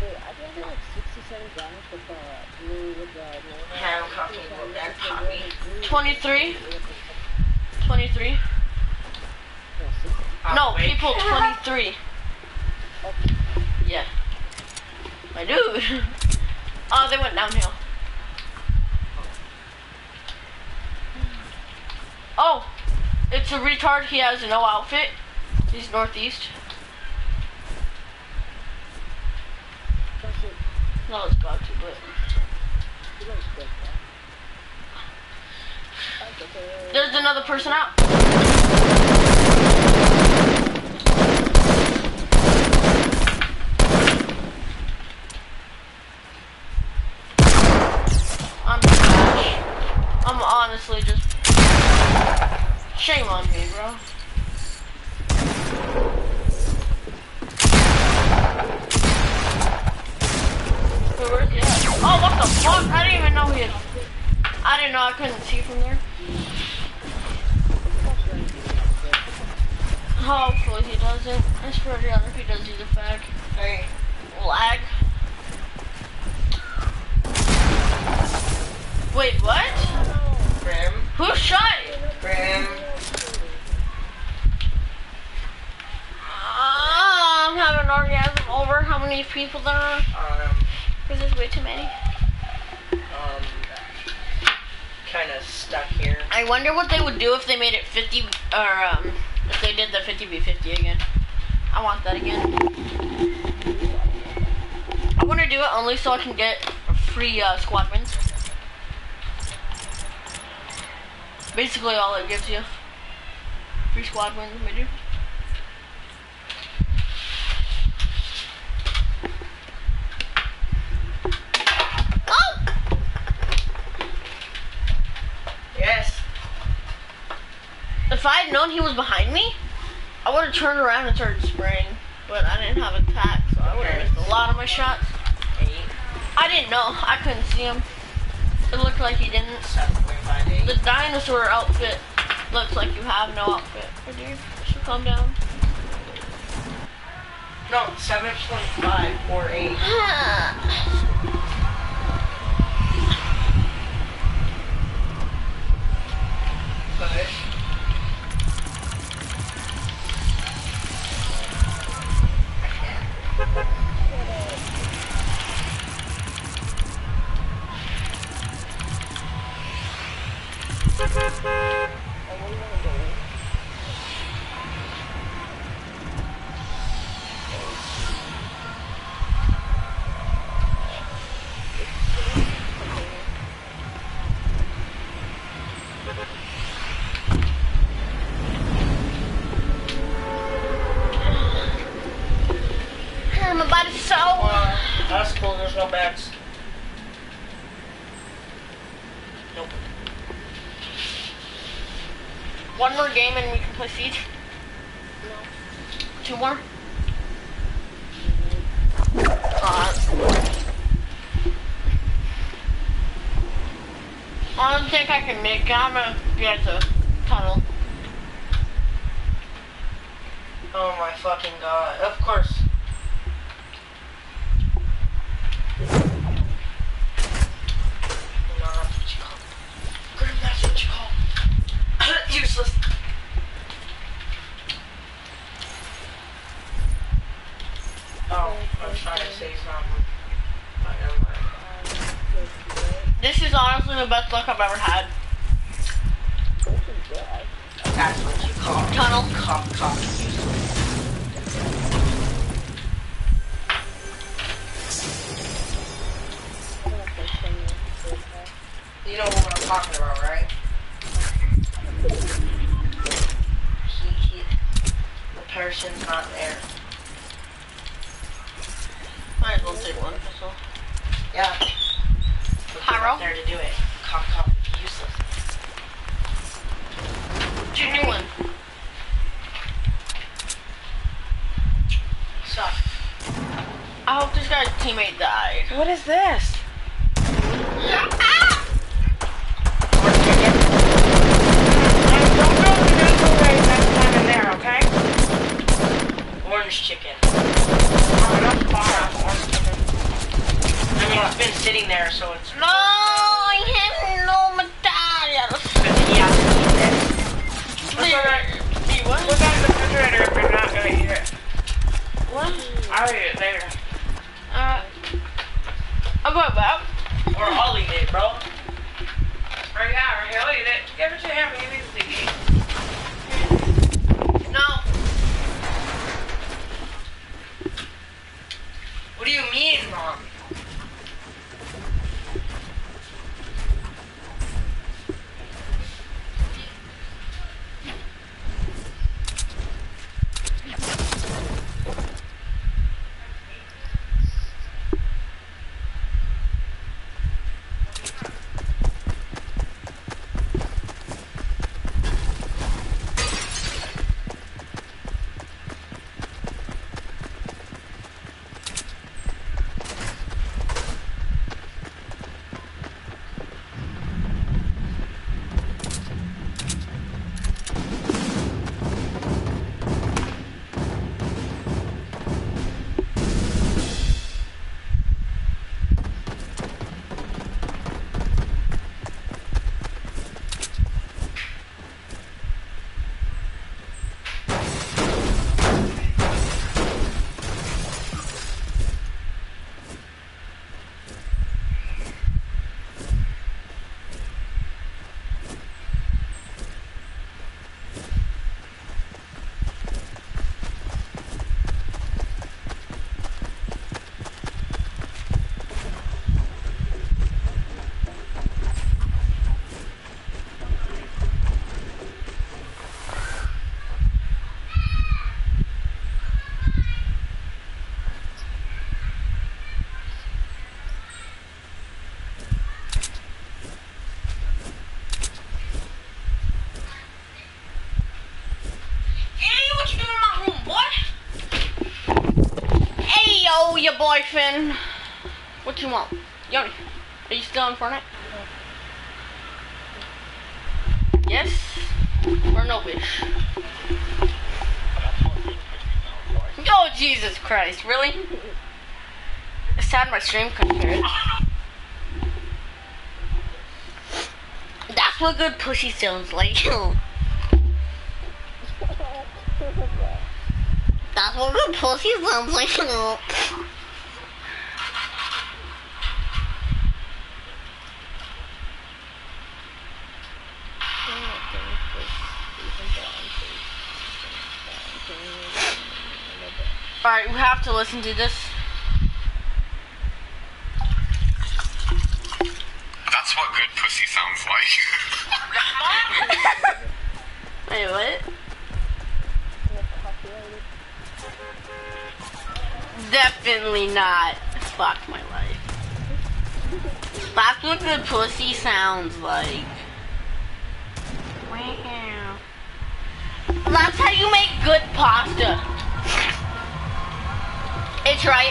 Dude, I think I did like 67 damage with the blue, with the normal. Yeah, I'm talking about that Tommy. 23? 23? Oh, No, people 23. Yeah. My dude. Oh, they went downhill. Oh, it's a retard. He has no outfit. He's northeast. That's it. No, it's got to, but. That's there's another person out. I'm trash. I'm honestly just shame on me, bro. Wait, where's he at? Oh, what the fuck? I didn't even know he had. I didn't know I couldn't see from there. Hopefully he doesn't. I swear to God, if he does, he's a fag. Hey, Lag. Wait, what? Grim. Who shot it? Grim. Ah, I'm having an orgasm over how many people there are. Um, Because there's way too many. um, kind of stuck here. I wonder what they would do if they made it 50, or um, if they did the 50v50 again. I want that again. I want to do it only so I can get free uh, squad wins. Basically all it gives you. Free squad wins, known he was behind me, I would have turned around and started spraying. But I didn't have a tack, so I would have missed a lot of my shots. I didn't know. I couldn't see him. It looked like he didn't. The dinosaur outfit looks like you have no outfit. Or do you? Should calm down. No, 7.5 or 8. They come together. boy Finn. What you want? Yoni, are you still in Fortnite? Yes? Or no bitch? Oh Jesus Christ, really? It's sad my stream couldn't. That's what good pussy sounds like. That's what good pussy sounds like. listen to this? That's what good pussy sounds like. Wait, what? Definitely not. Fuck my life. That's what good pussy sounds like.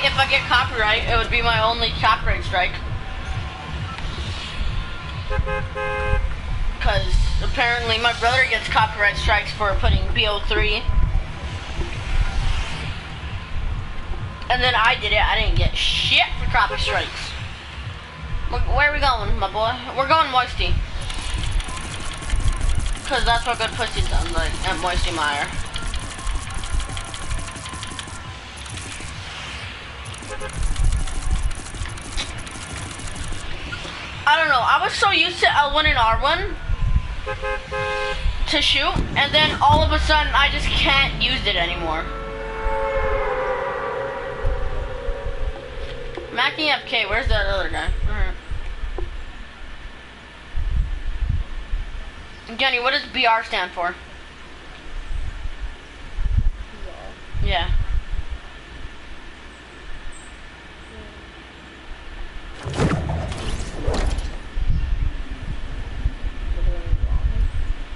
If I get copyright, it would be my only copyright strike. Because apparently my brother gets copyright strikes for putting BO3. And then I did it, I didn't get shit for copyright strikes. Where are we going, my boy? We're going Moisty. Because that's what good pussy sounds like at Moisty Mire. I don't know. I was so used to L1 and R1 to shoot, and then all of a sudden I just can't use it anymore. Mackie FK, where's that other guy? Jenny, what does BR stand for? Yeah.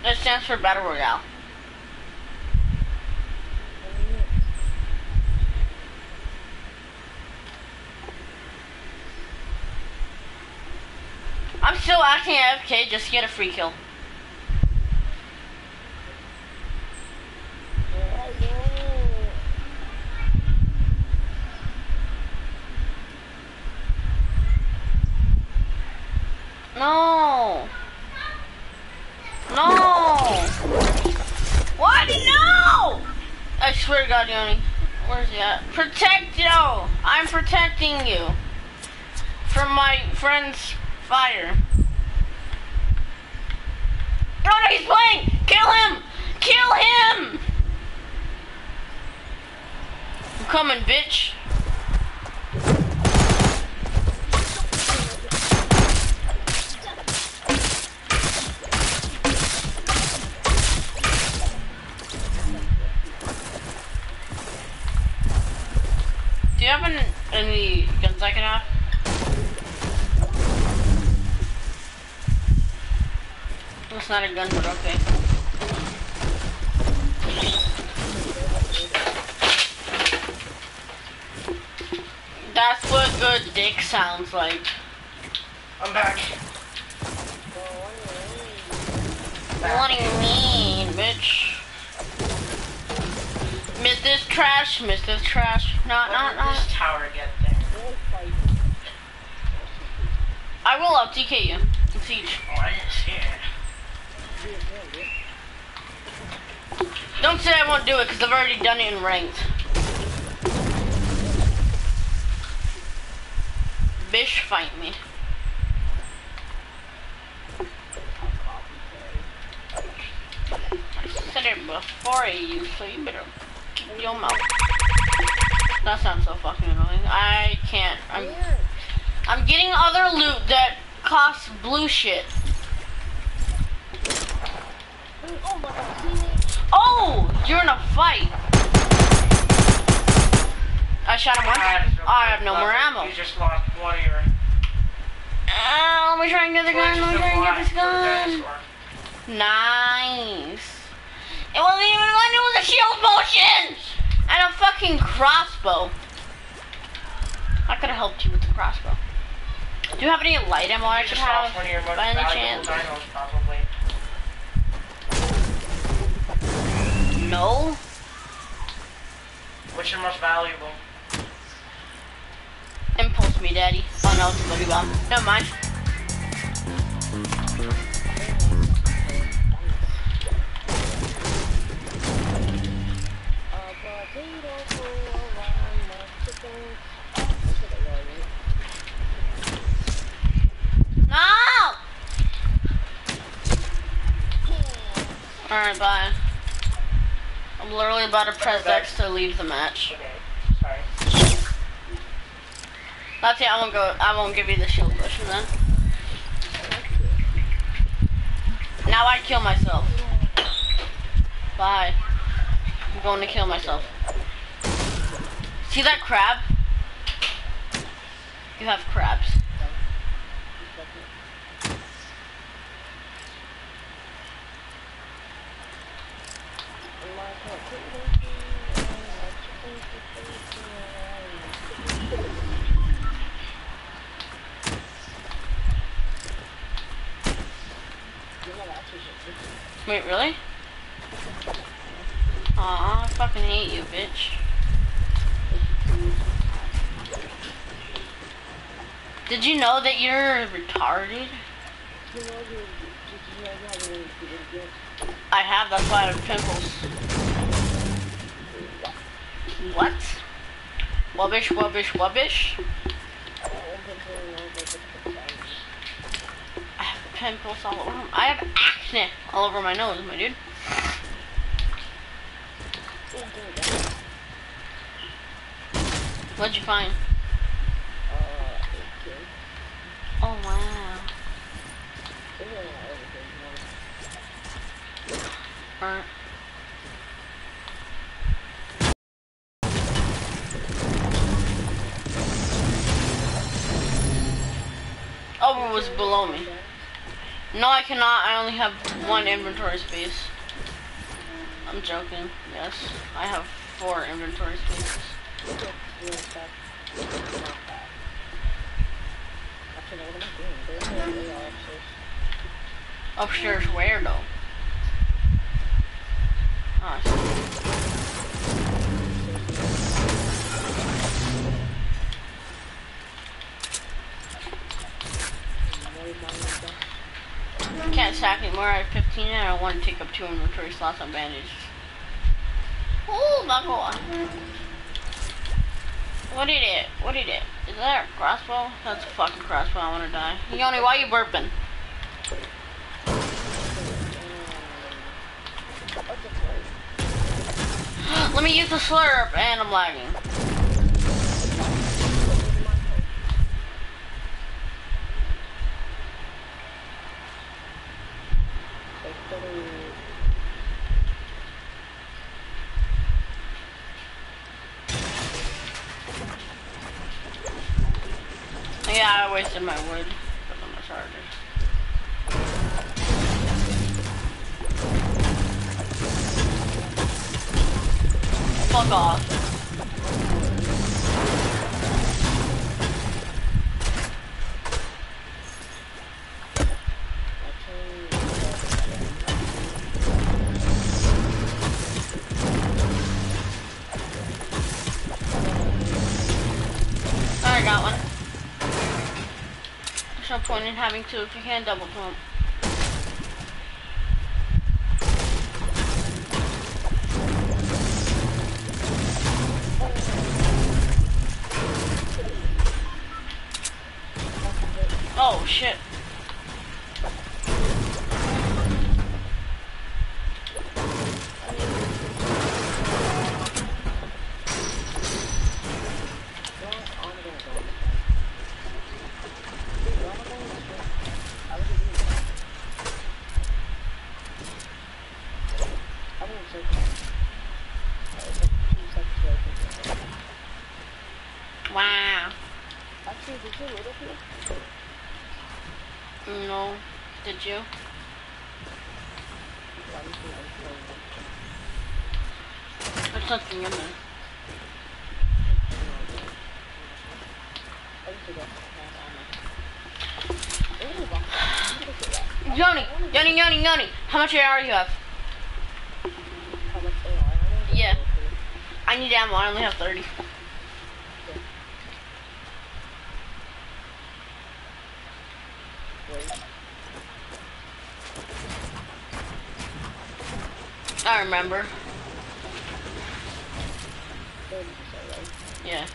It stands for Battle Royale. I'm still acting AFK just to get a free kill. No. No. What? No. I swear to God, Yoni. Where's he at? Protect yo! I'm protecting you from my friend's fire. No, he's playing. Kill him. Kill him. I'm coming, bitch. Do you have an, any guns I can have? It's not a gun, but okay. That's what good dick sounds like. I'm back. What do you mean, bitch? Miss this trash, miss this trash. Not, not, When did not. this tower get there? I will LTK you. Siege. Oh, I didn't see it. Don't say I won't do it, because I've already done it in ranked. Bish, fight me. I said it before you, so you better your mouth. That sounds so fucking annoying. I can't. I'm, I'm getting other loot that costs blue shit. Oh my god. Oh, you're in a fight. I shot him once. I have no more ammo. You just lost one of your. Uh, let me try and get the gun. Let me try and get this gun. Nice. It wasn't even gun. It was a shield potion and a fucking crossbow. I could have helped you with the crossbow. Do you have any light ammo I could have one of your most by any chance? dinos, probably. No. What's your most valuable? Impulse me, daddy. Oh no, it's a booty bomb. Never mind. No! Alright, bye. I'm literally about to press X to leave the match. Okay. Sorry. That's it, I won't go I won't give you the shield potion then. Now I kill myself. Bye. I'm going to kill myself. See that crab? You have crabs. Wait, really? Aw, I fucking hate you, bitch. Did you know that you're retarded? I have, that's why I have pimples. What? Wubbish, wubbish, wubbish? I have pimples all over. I have acne all over my nose, my dude. What'd you find? Only have one inventory space. I'm joking. Yes, I have four inventory spaces. Upstairs where though? Oh, I. Can't stack anymore. I have 15 and I want to take up two inventory slots on bandages. Oh, back on. What did it? What did it? Is that a crossbow? That's a fucking crossbow. I want to die. Yoni, why are you burping? Let me use the slurp, and I'm lagging. Yeah, I wasted my wood. My charger. Fuck off. In having two if you can't double jump. Oh shit. Wow. Actually, did you load up here? No. Did you? Let me see, let me see, let me see. There's nothing in there. I used to go. Ooh, wow. Look at that. Yoni, Yoni, Yoni, Yoni. How much AR you have? How much AR? I Yeah. I need ammo. I only have 30. Wait. I remember. Yeah.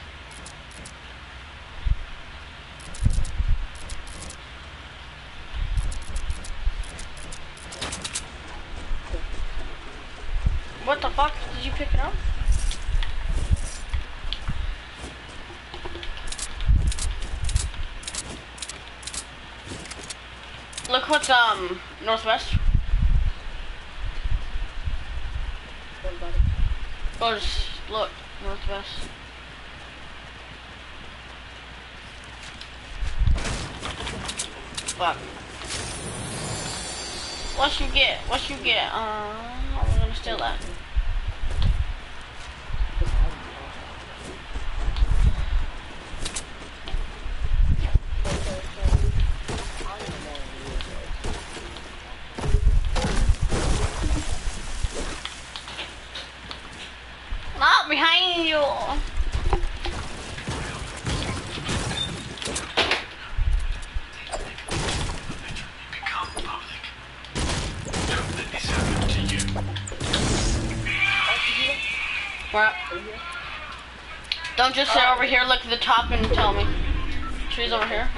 What the fuck? Did you pick it up? Look what's um northwest. What about? Look northwest. Fuck. What you get? What you get? Uh, I'm gonna steal that. Over here.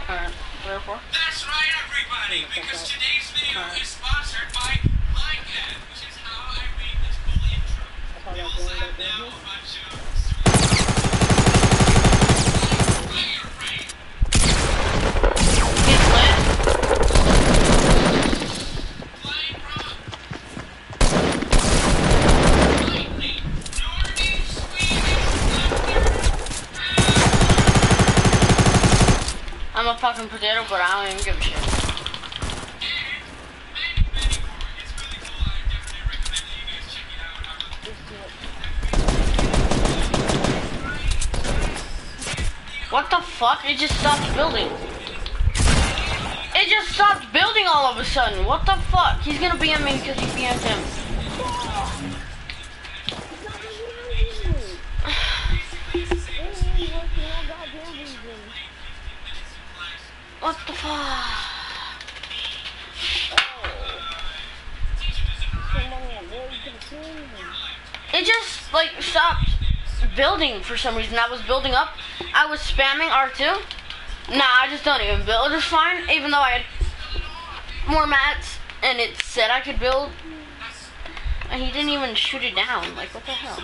It just stopped building. It just stopped building all of a sudden. What the fuck? He's gonna BM me because he BM'd him. What the fuck? It just like stopped building for some reason. I was building up. Spamming R2. Nah, I just don't even build. It's fine, even though I had more mats and it said I could build. And he didn't even shoot it down. Like, what the hell?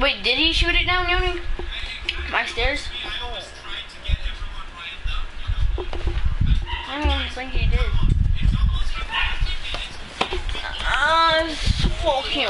Wait, did he shoot it down, Yoni? My stairs? I don't think he did. Uh, it's fucking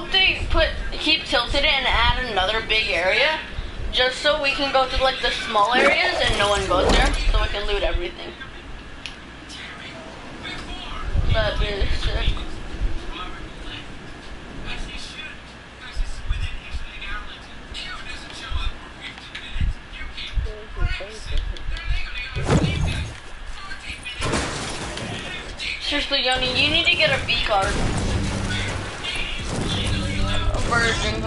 hope they put keep tilted and add another big area, just so we can go to like the small areas and no one goes there, so we can loot everything. That'd be sick. Seriously, Yoni, you need to get a B card. Virgin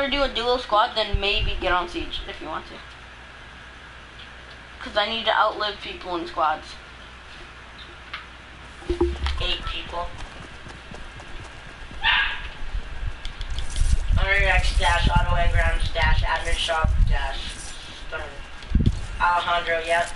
want to do a duo squad, then maybe get on Siege if you want to. Because I need to outlive people in squads. Eight people. Underx dash auto engrams dash admin shop dash starter. Alejandro, yep.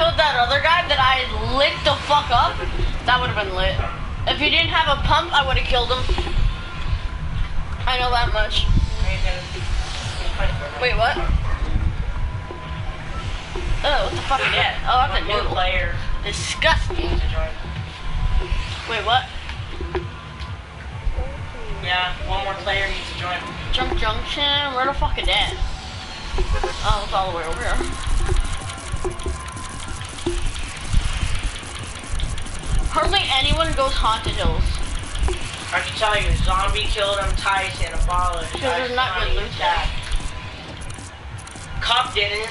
Killed that other guy that I lit the fuck up, that would have been lit. If he didn't have a pump, I would have killed him. I know that much. Wait, what? Oh, what the fuck is that? Oh, that's a new player Disgusting. Wait, what? Yeah, one more player needs to join. Junk Junction? Where the fuck is that? Oh, it's all the way over here. Hardly anyone goes Haunted Hills. I can tell you, zombie killed him, Tyson, abolished. Because there's not good loot there. Cop didn't.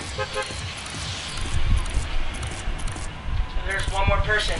There's one more person.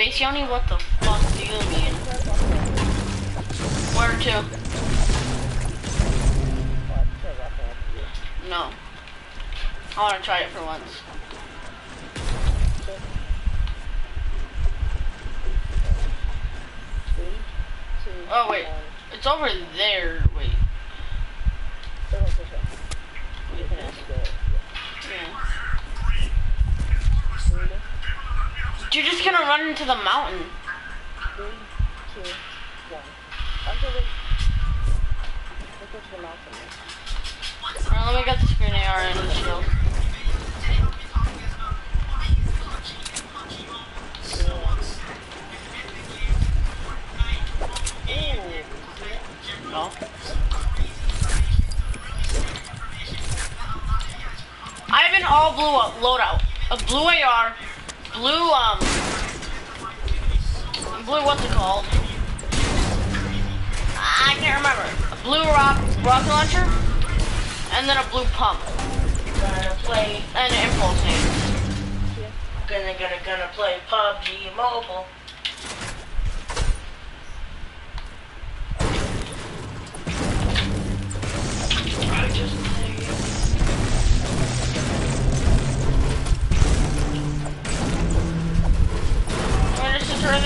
base. You only work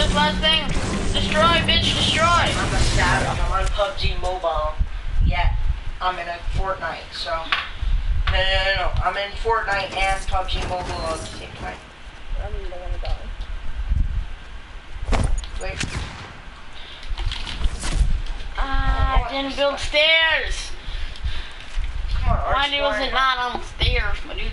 this last thing. Destroy, bitch, destroy. I'm a savage. I'm on PUBG Mobile. Yeah, I'm in a Fortnite, so. No, no, no, no. I'm in Fortnite and PUBG Mobile at the same time. I really don't want to die. Wait. Ah, I didn't build stairs. Come on, Why was it not on stairs, my dude?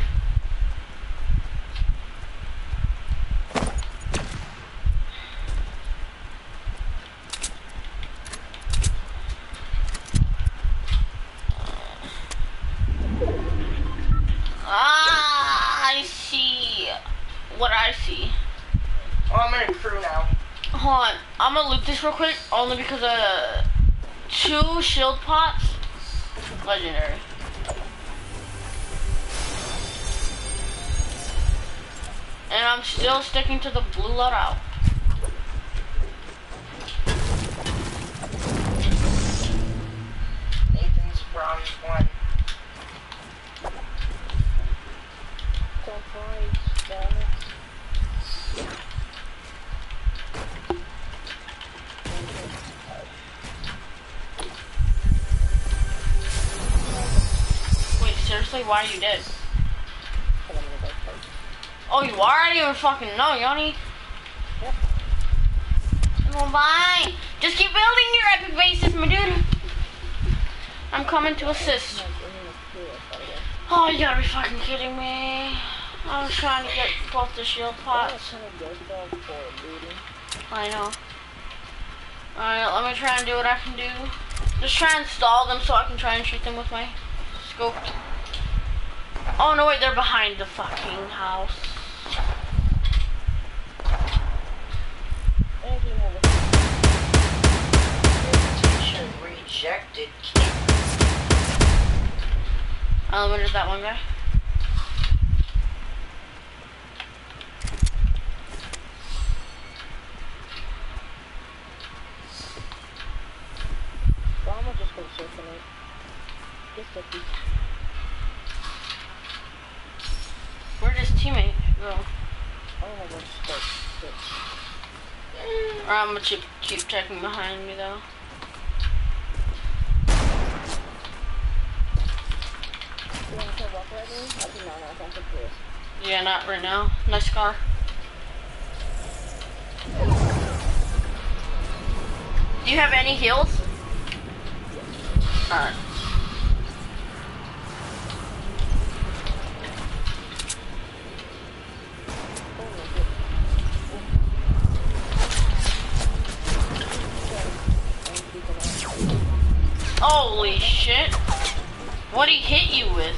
Ah, I see what I see. Oh, I'm in a crew now. Hold on, I'm gonna loot this real quick, only because uh, two shield pots, legendary. And I'm still sticking to the blue loadout. Nathan's bronze one. Don't seriously, why are you dead? Oh, you are? I didn't even fucking know, Yanni. Yep. Well, bye. Just keep building your epic bases, my dude. I'm coming to assist. Oh, you gotta be fucking kidding me. I was trying to get both the shield pots. I know. Alright, let me try and do what I can do. Just try and stall them so I can try and shoot them with my scope. Oh no, wait, they're behind the fucking house. And game over. Invitation rejected. I um, eliminated that one guy. So I'm gonna just go circulate. Just a piece. Where'd his teammate go? I don't know I'm gonna keep, checking behind me though. You wanna play right now? I think no, no, I don't think. Yeah, not right now. Nice car. Do you have any heals? Alright. Oh my goodness. And people are- Holy shit. What would he hit you with?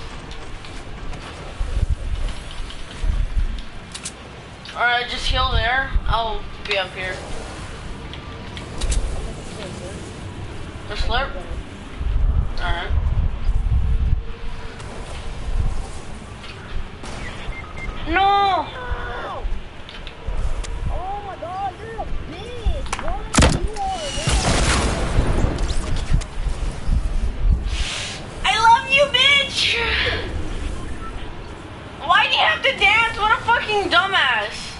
Alright, just heal there. I'll be up here. The slurp? Alright. No! Oh my god, you're a bitch! What? You are I love you, bitch! Why do you have to dance? What a fucking dumbass.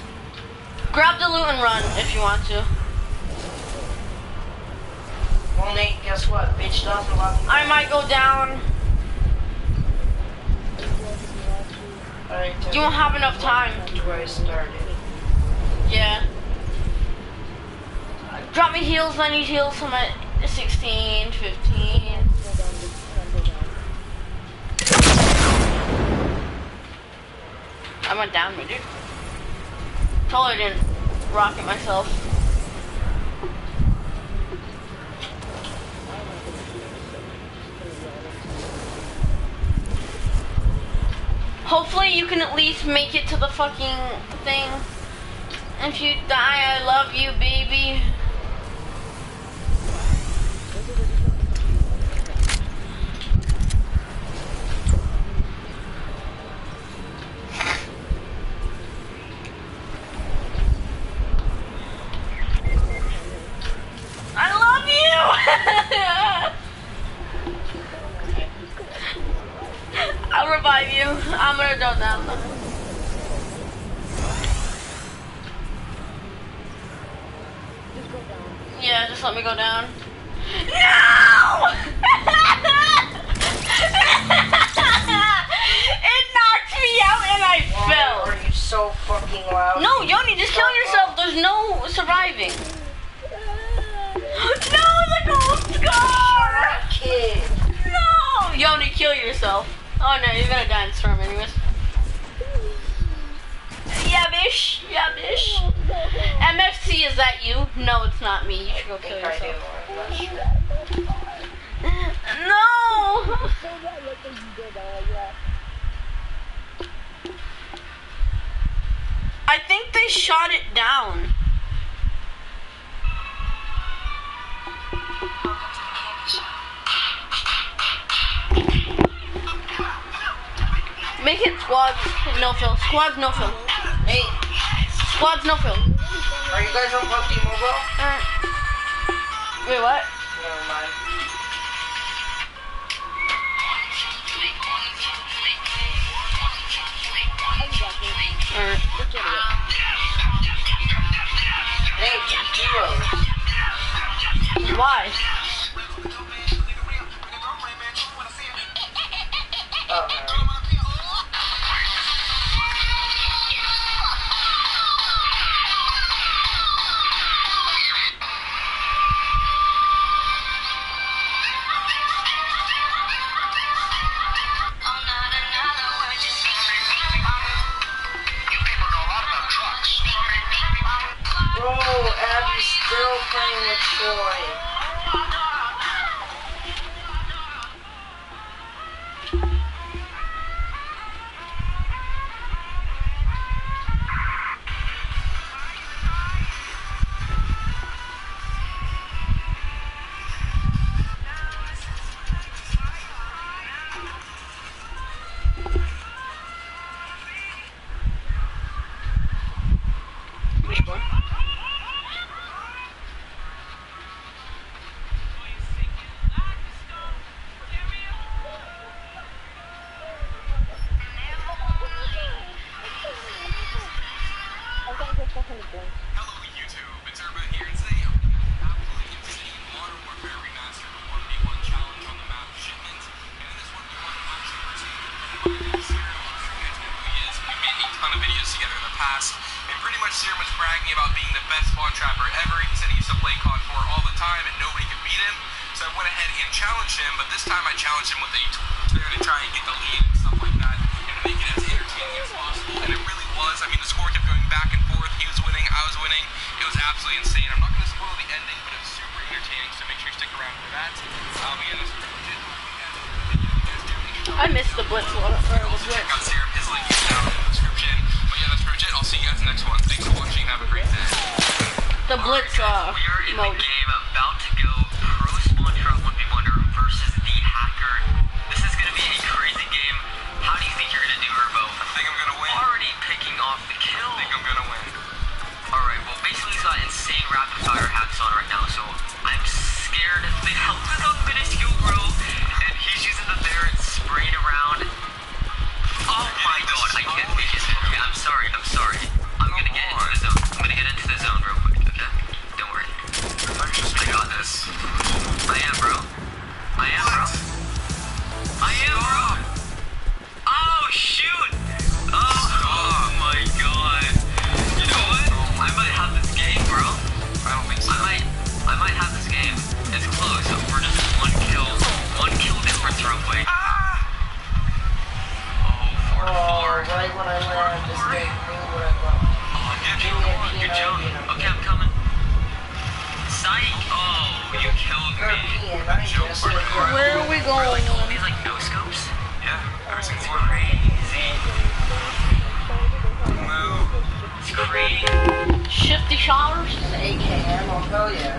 Grab the loot and run if you want to. Well, Nate, guess what? Bitch doesn't love me. I might go down. You won't have enough time. Where I started. Yeah. Drop me heals, I need heals. I'm at 16, 15. I went down, my dude. Totally didn't rocket myself. Hopefully you can at least make it to the fucking thing. If you die, I love you, baby. absolutely insane. I'm not going to spoil the ending, but it's super entertaining, so make sure you stick around for that. I'll Um, again, this I missed the blitz one. Also check out Sarah his link is down in the description. But yeah, that's pretty much it. I'll see you guys next one. Thanks for watching. Have a great day. The blitz uh, right, guys, We are in mode. the game about to go pro insane rapid fire hacks on right now, so I'm scared. The health is on minuscule, bro, and he's using the Barret spraying around. Oh my god, I can't take it. Okay, I'm sorry, I'm sorry. I'm gonna get into this. Where are we going? These like no scopes? Yeah, everything's crazy. Move. It's crazy. Shifty Shafts? AKM, I'll tell you.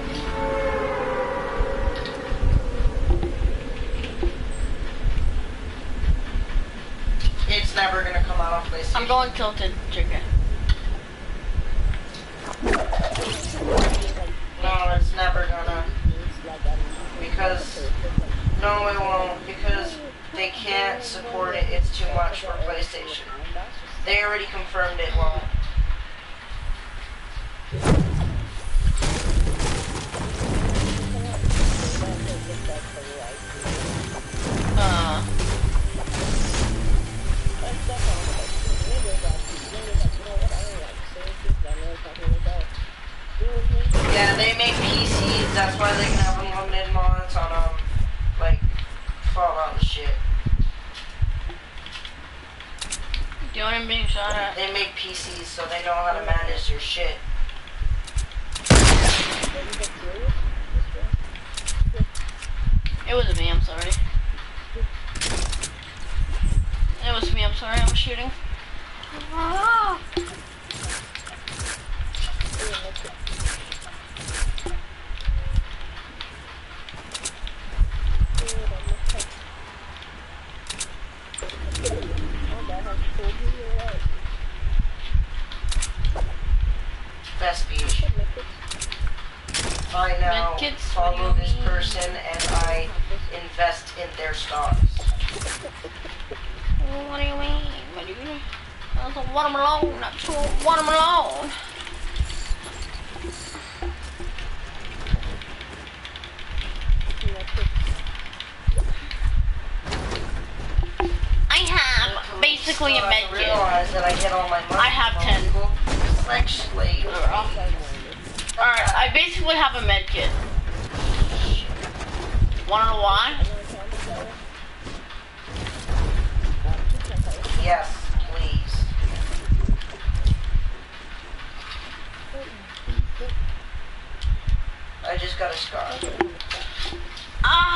It's never gonna come out of place. I'm going tilted chicken. No, it's never gonna. Because no, it won't, because they can't support it. It's too much for PlayStation. They already confirmed it won't. Uh. Yeah, they make PCs, that's why they can have unlimited mods on them. Fallout and shit. Do you shot at? They make PCs so they know how to manage their shit. It wasn't me, I'm sorry. It was me, I'm sorry, I was shooting. Ah. best. I now follow this person and I invest in their stocks. What do you mean? What do you mean? That's a watermelon, that's a watermelon. I'm basically a med kit. I, have 10. Alright, I basically have a med kit. Wanna know why? Yes, please. I just got a scar. Ah!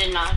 did not.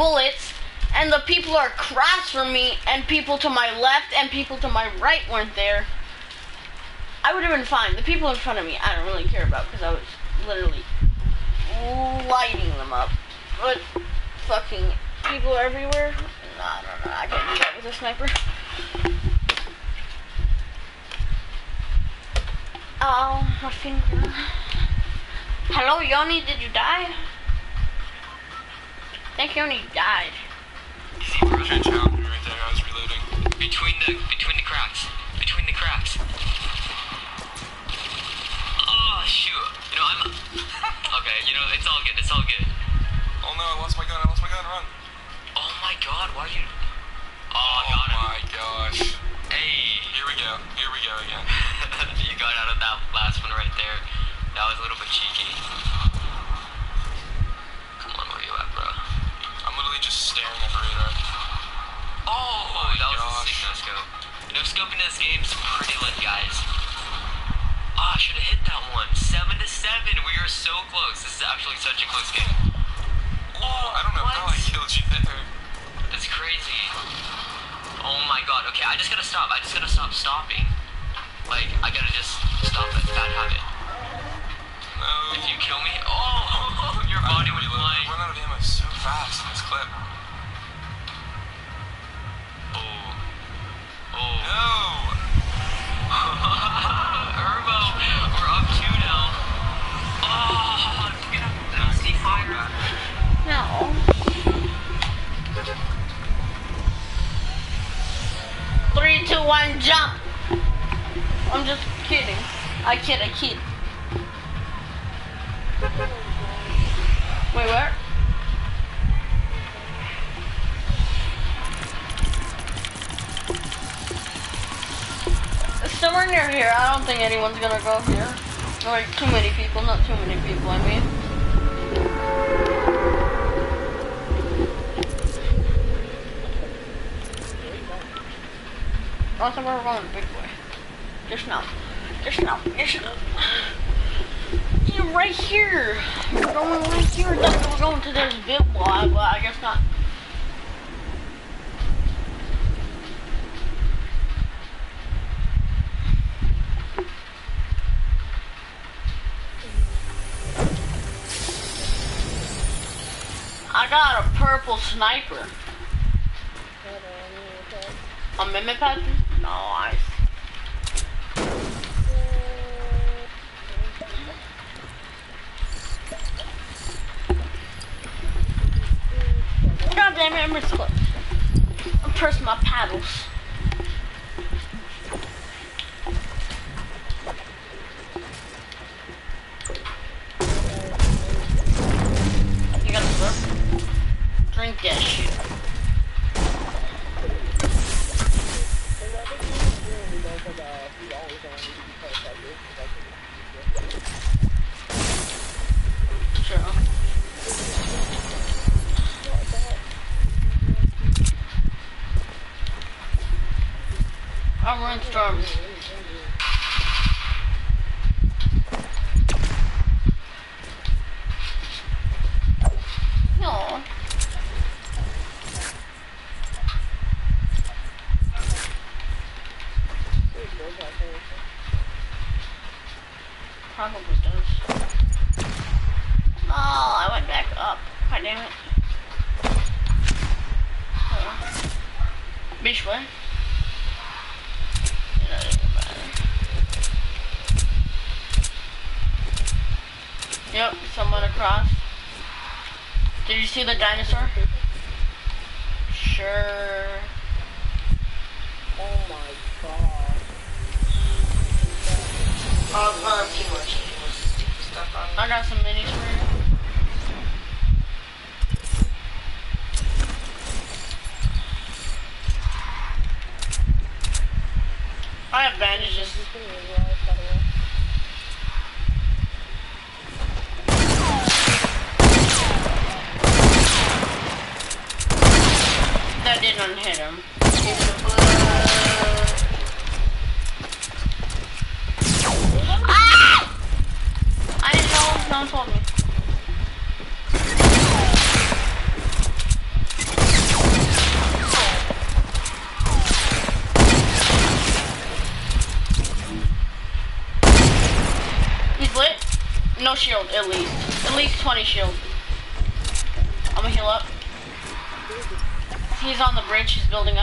Bullets, and the people are across from me, and people to my left and people to my right weren't there, I would have been fine. The people in front of me, I don't really care about because I was literally lighting them up. But fucking people everywhere, no, I don't know. I can't do that with a sniper. Oh, my finger. Hello, Yoni, did you die? I think only died. Scoping in this game's pretty lit, guys. Ah, I should have hit that one. Seven to seven. We are so close. This is actually such a close game. Oh, I don't know how I killed you there. That's crazy. Oh my god. Okay, I just gotta stop. I just gotta stop stopping. Like, I gotta just stop that bad habit. No. If you kill me, oh, your body would. I run out of ammo so fast in this clip. one, jump. I'm just kidding. I kid, I kid. Wait, what? Somewhere near here. I don't think anyone's gonna go here. Like, too many people. Not too many people, I mean. Think we're going big way. Just now. Just now. Just now. Yeah, right here. We're going right here. We're going to this big wall, but I guess not. I got a purple sniper. A mimic pattern? No, I. God damn it, I'm just Press my paddles. see the guy shield, at least. At least 20 shield. I'm gonna heal up. He's on the bridge, he's building.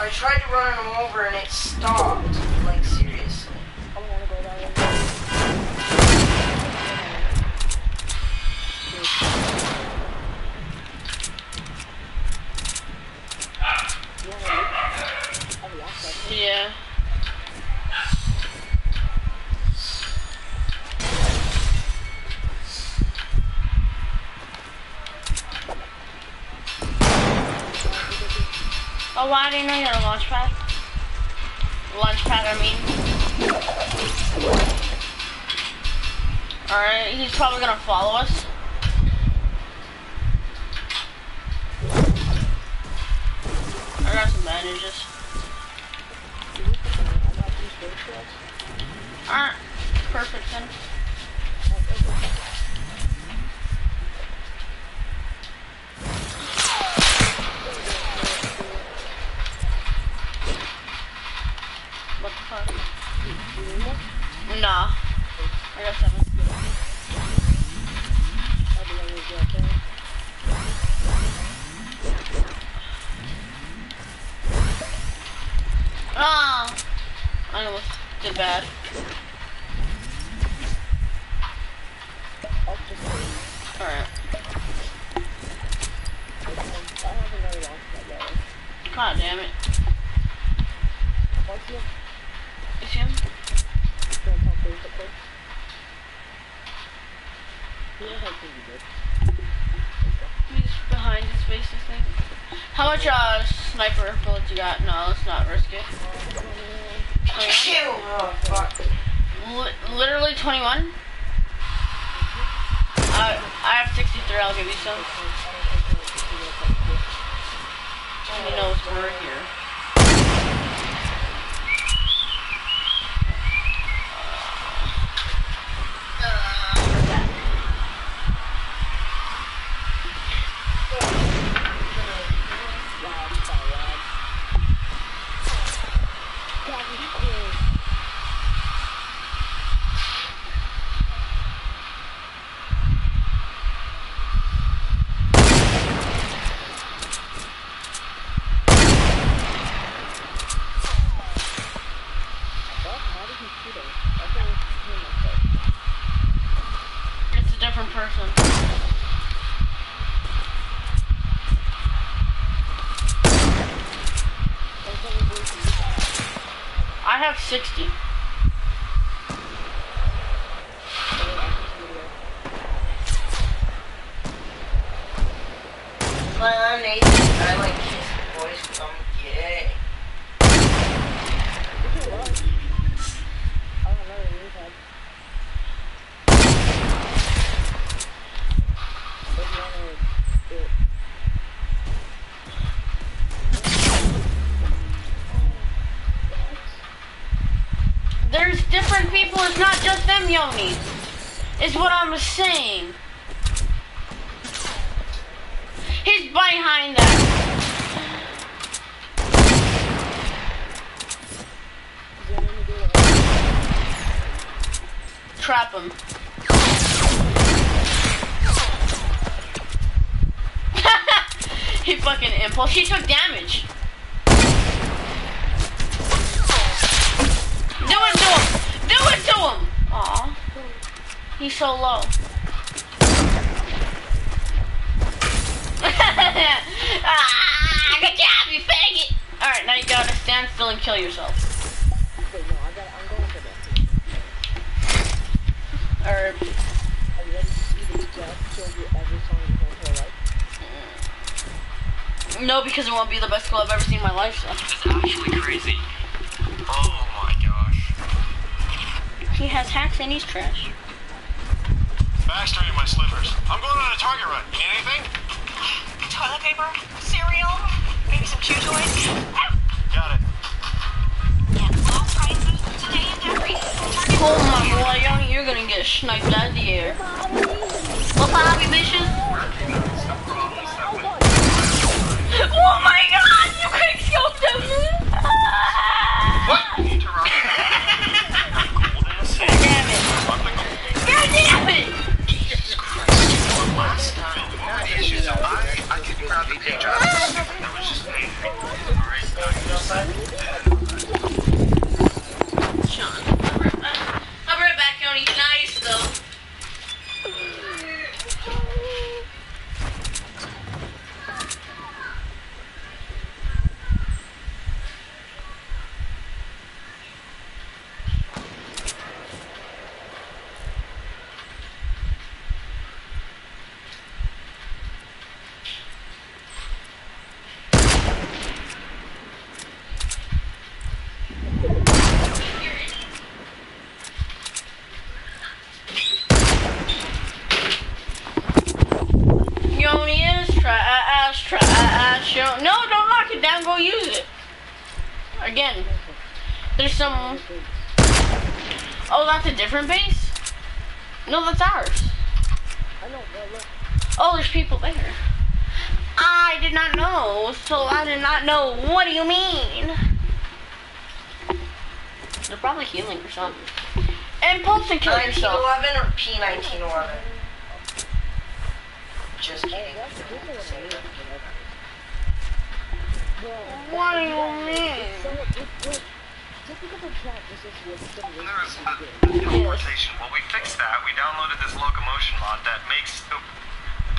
I tried to run him over and it stopped. Like, seriously. Oh, why well, didn't know you had a launch pad? Launch pad, I mean. Alright, he's probably gonna follow us. I got some bandages. Alright, perfect then. Gracias. Sniper bullets you got? No, let's not risk it. Oh, fuck. Li- literally 21? I I have 63, I'll give you some. He knows we're here. How did he shoot him? I thought it was him like that. It's a different person. I thought it was him. I have 60. Well, Nathan, I like kiss the boys because I'm gay. Which one was? I don't know. We've had. But you wanna do it. There's different people, it's not them Is what I'm saying. He's behind that. Trap him. he fucking impulse. He took damage. He's so low. ah, good job, you faggot. Alright, now you gotta stand still and kill yourself. Wait, no, I got. I'm going for this. Or Are you ready to see the death show you every song in your life? no, because it won't be the best goal I've ever seen in my life. So It's actually crazy. Oh my gosh. he has hacks and he's trash. Baxter in my slippers. I'm going on a target run. You need anything? Toilet paper, cereal, maybe some chew toys. Got it. Get low prices today and every Oh my boy, young, you're gonna get sniped out of the air. What's up, hobby bitches? Oh my god, you quick scoped him! What? Grab the page out. That was just me. Sean, I'll be right back. I'll be right back, Yoni. Nice though. Yoni is trash, trash. Yo- No, don't knock it down. Go use it. Again, there's some. Oh, that's a different base. No, that's ours. I know, look. Oh, there's people there. I did not know, so I did not know. What do you mean? They're probably healing or something. And Impulse and kill yourself. 1911 or P1911? Just kidding. What do you mean? So, it, it, just because of practice is what it's gonna There is a teleportation. Well, we fixed that. We downloaded this locomotion mod that makes. Oh,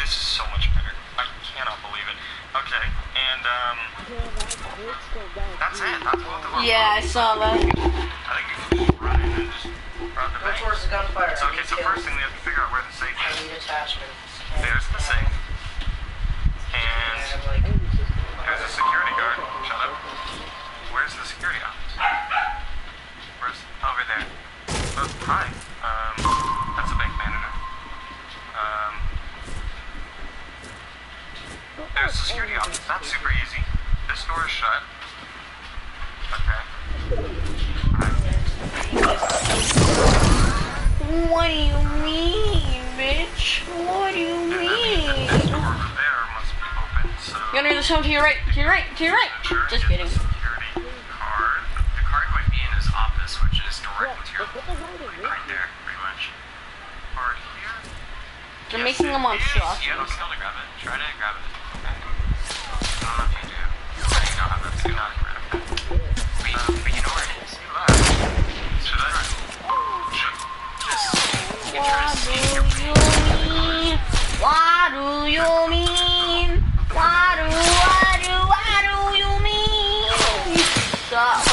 this is so much better. I cannot believe it. Okay, and um, that's it. That's both of them. Yeah, I saw that. I think you can just run in and just rob the bank. towards the gunfire. So okay, so first thing we have to figure out where the safe I is. need attachments. There's the safe. And And I'm like, there's a security guard. Shut up. Where's the security office? Where's over there? Oh, hi. Um, that's a bank manager. Um, there's the security office. That's super easy. This door is shut. Okay. What do you mean, bitch? What do you And that means that this mean? door over there must be open. So. Do this one to your right, to your right, to your right. Just kidding. the Security card. The card might be in his office, which is directly to your right there, pretty much. Card here. You're Yes, making them on is. shock. You have a skill to grab it. Try to grab it. I don't know if you do. I think I'll have that skill. Not grab it. Wait, but you know where it is. You left. Should I? Should. Just get What your do see your you mean? What do you mean? What do, what do, what do you mean? Suck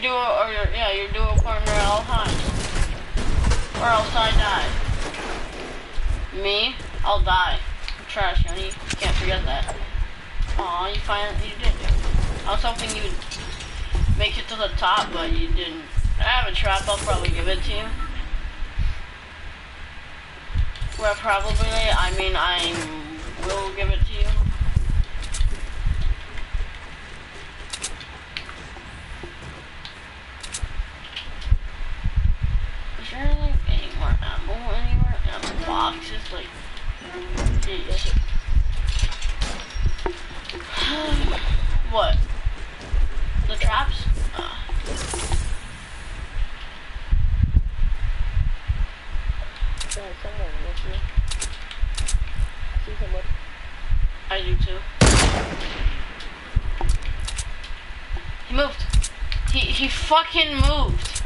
do, or yeah, you're doing. fucking moved.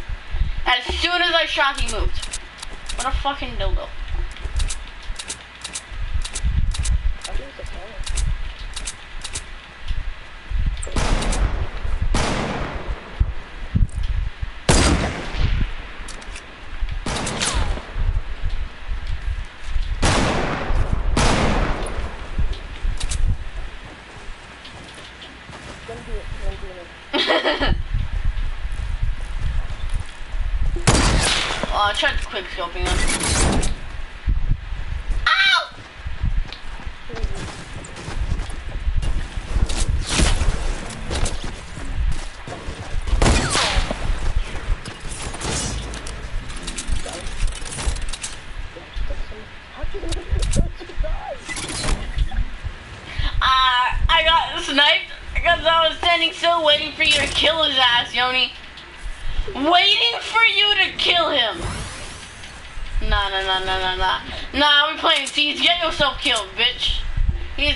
As soon as I shot, he moved. What a fucking dildo.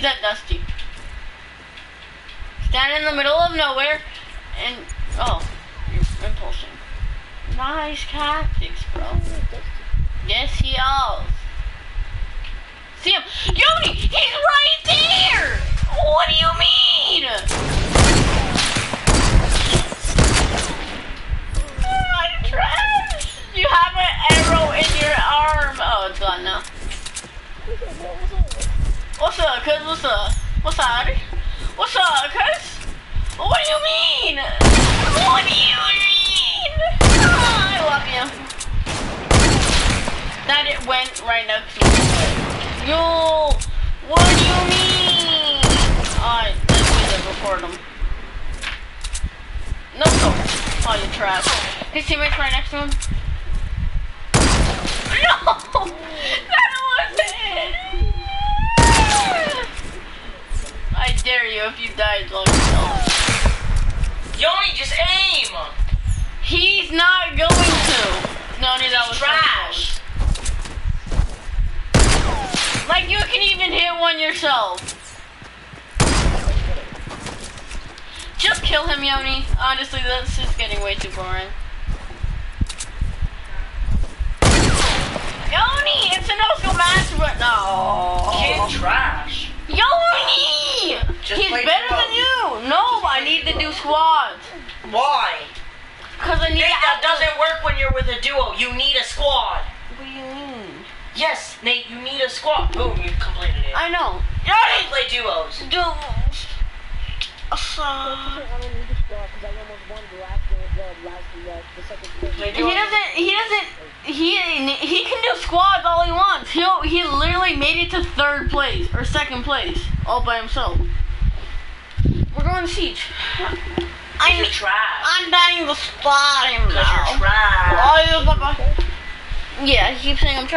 that dusty. listening. I'm trying.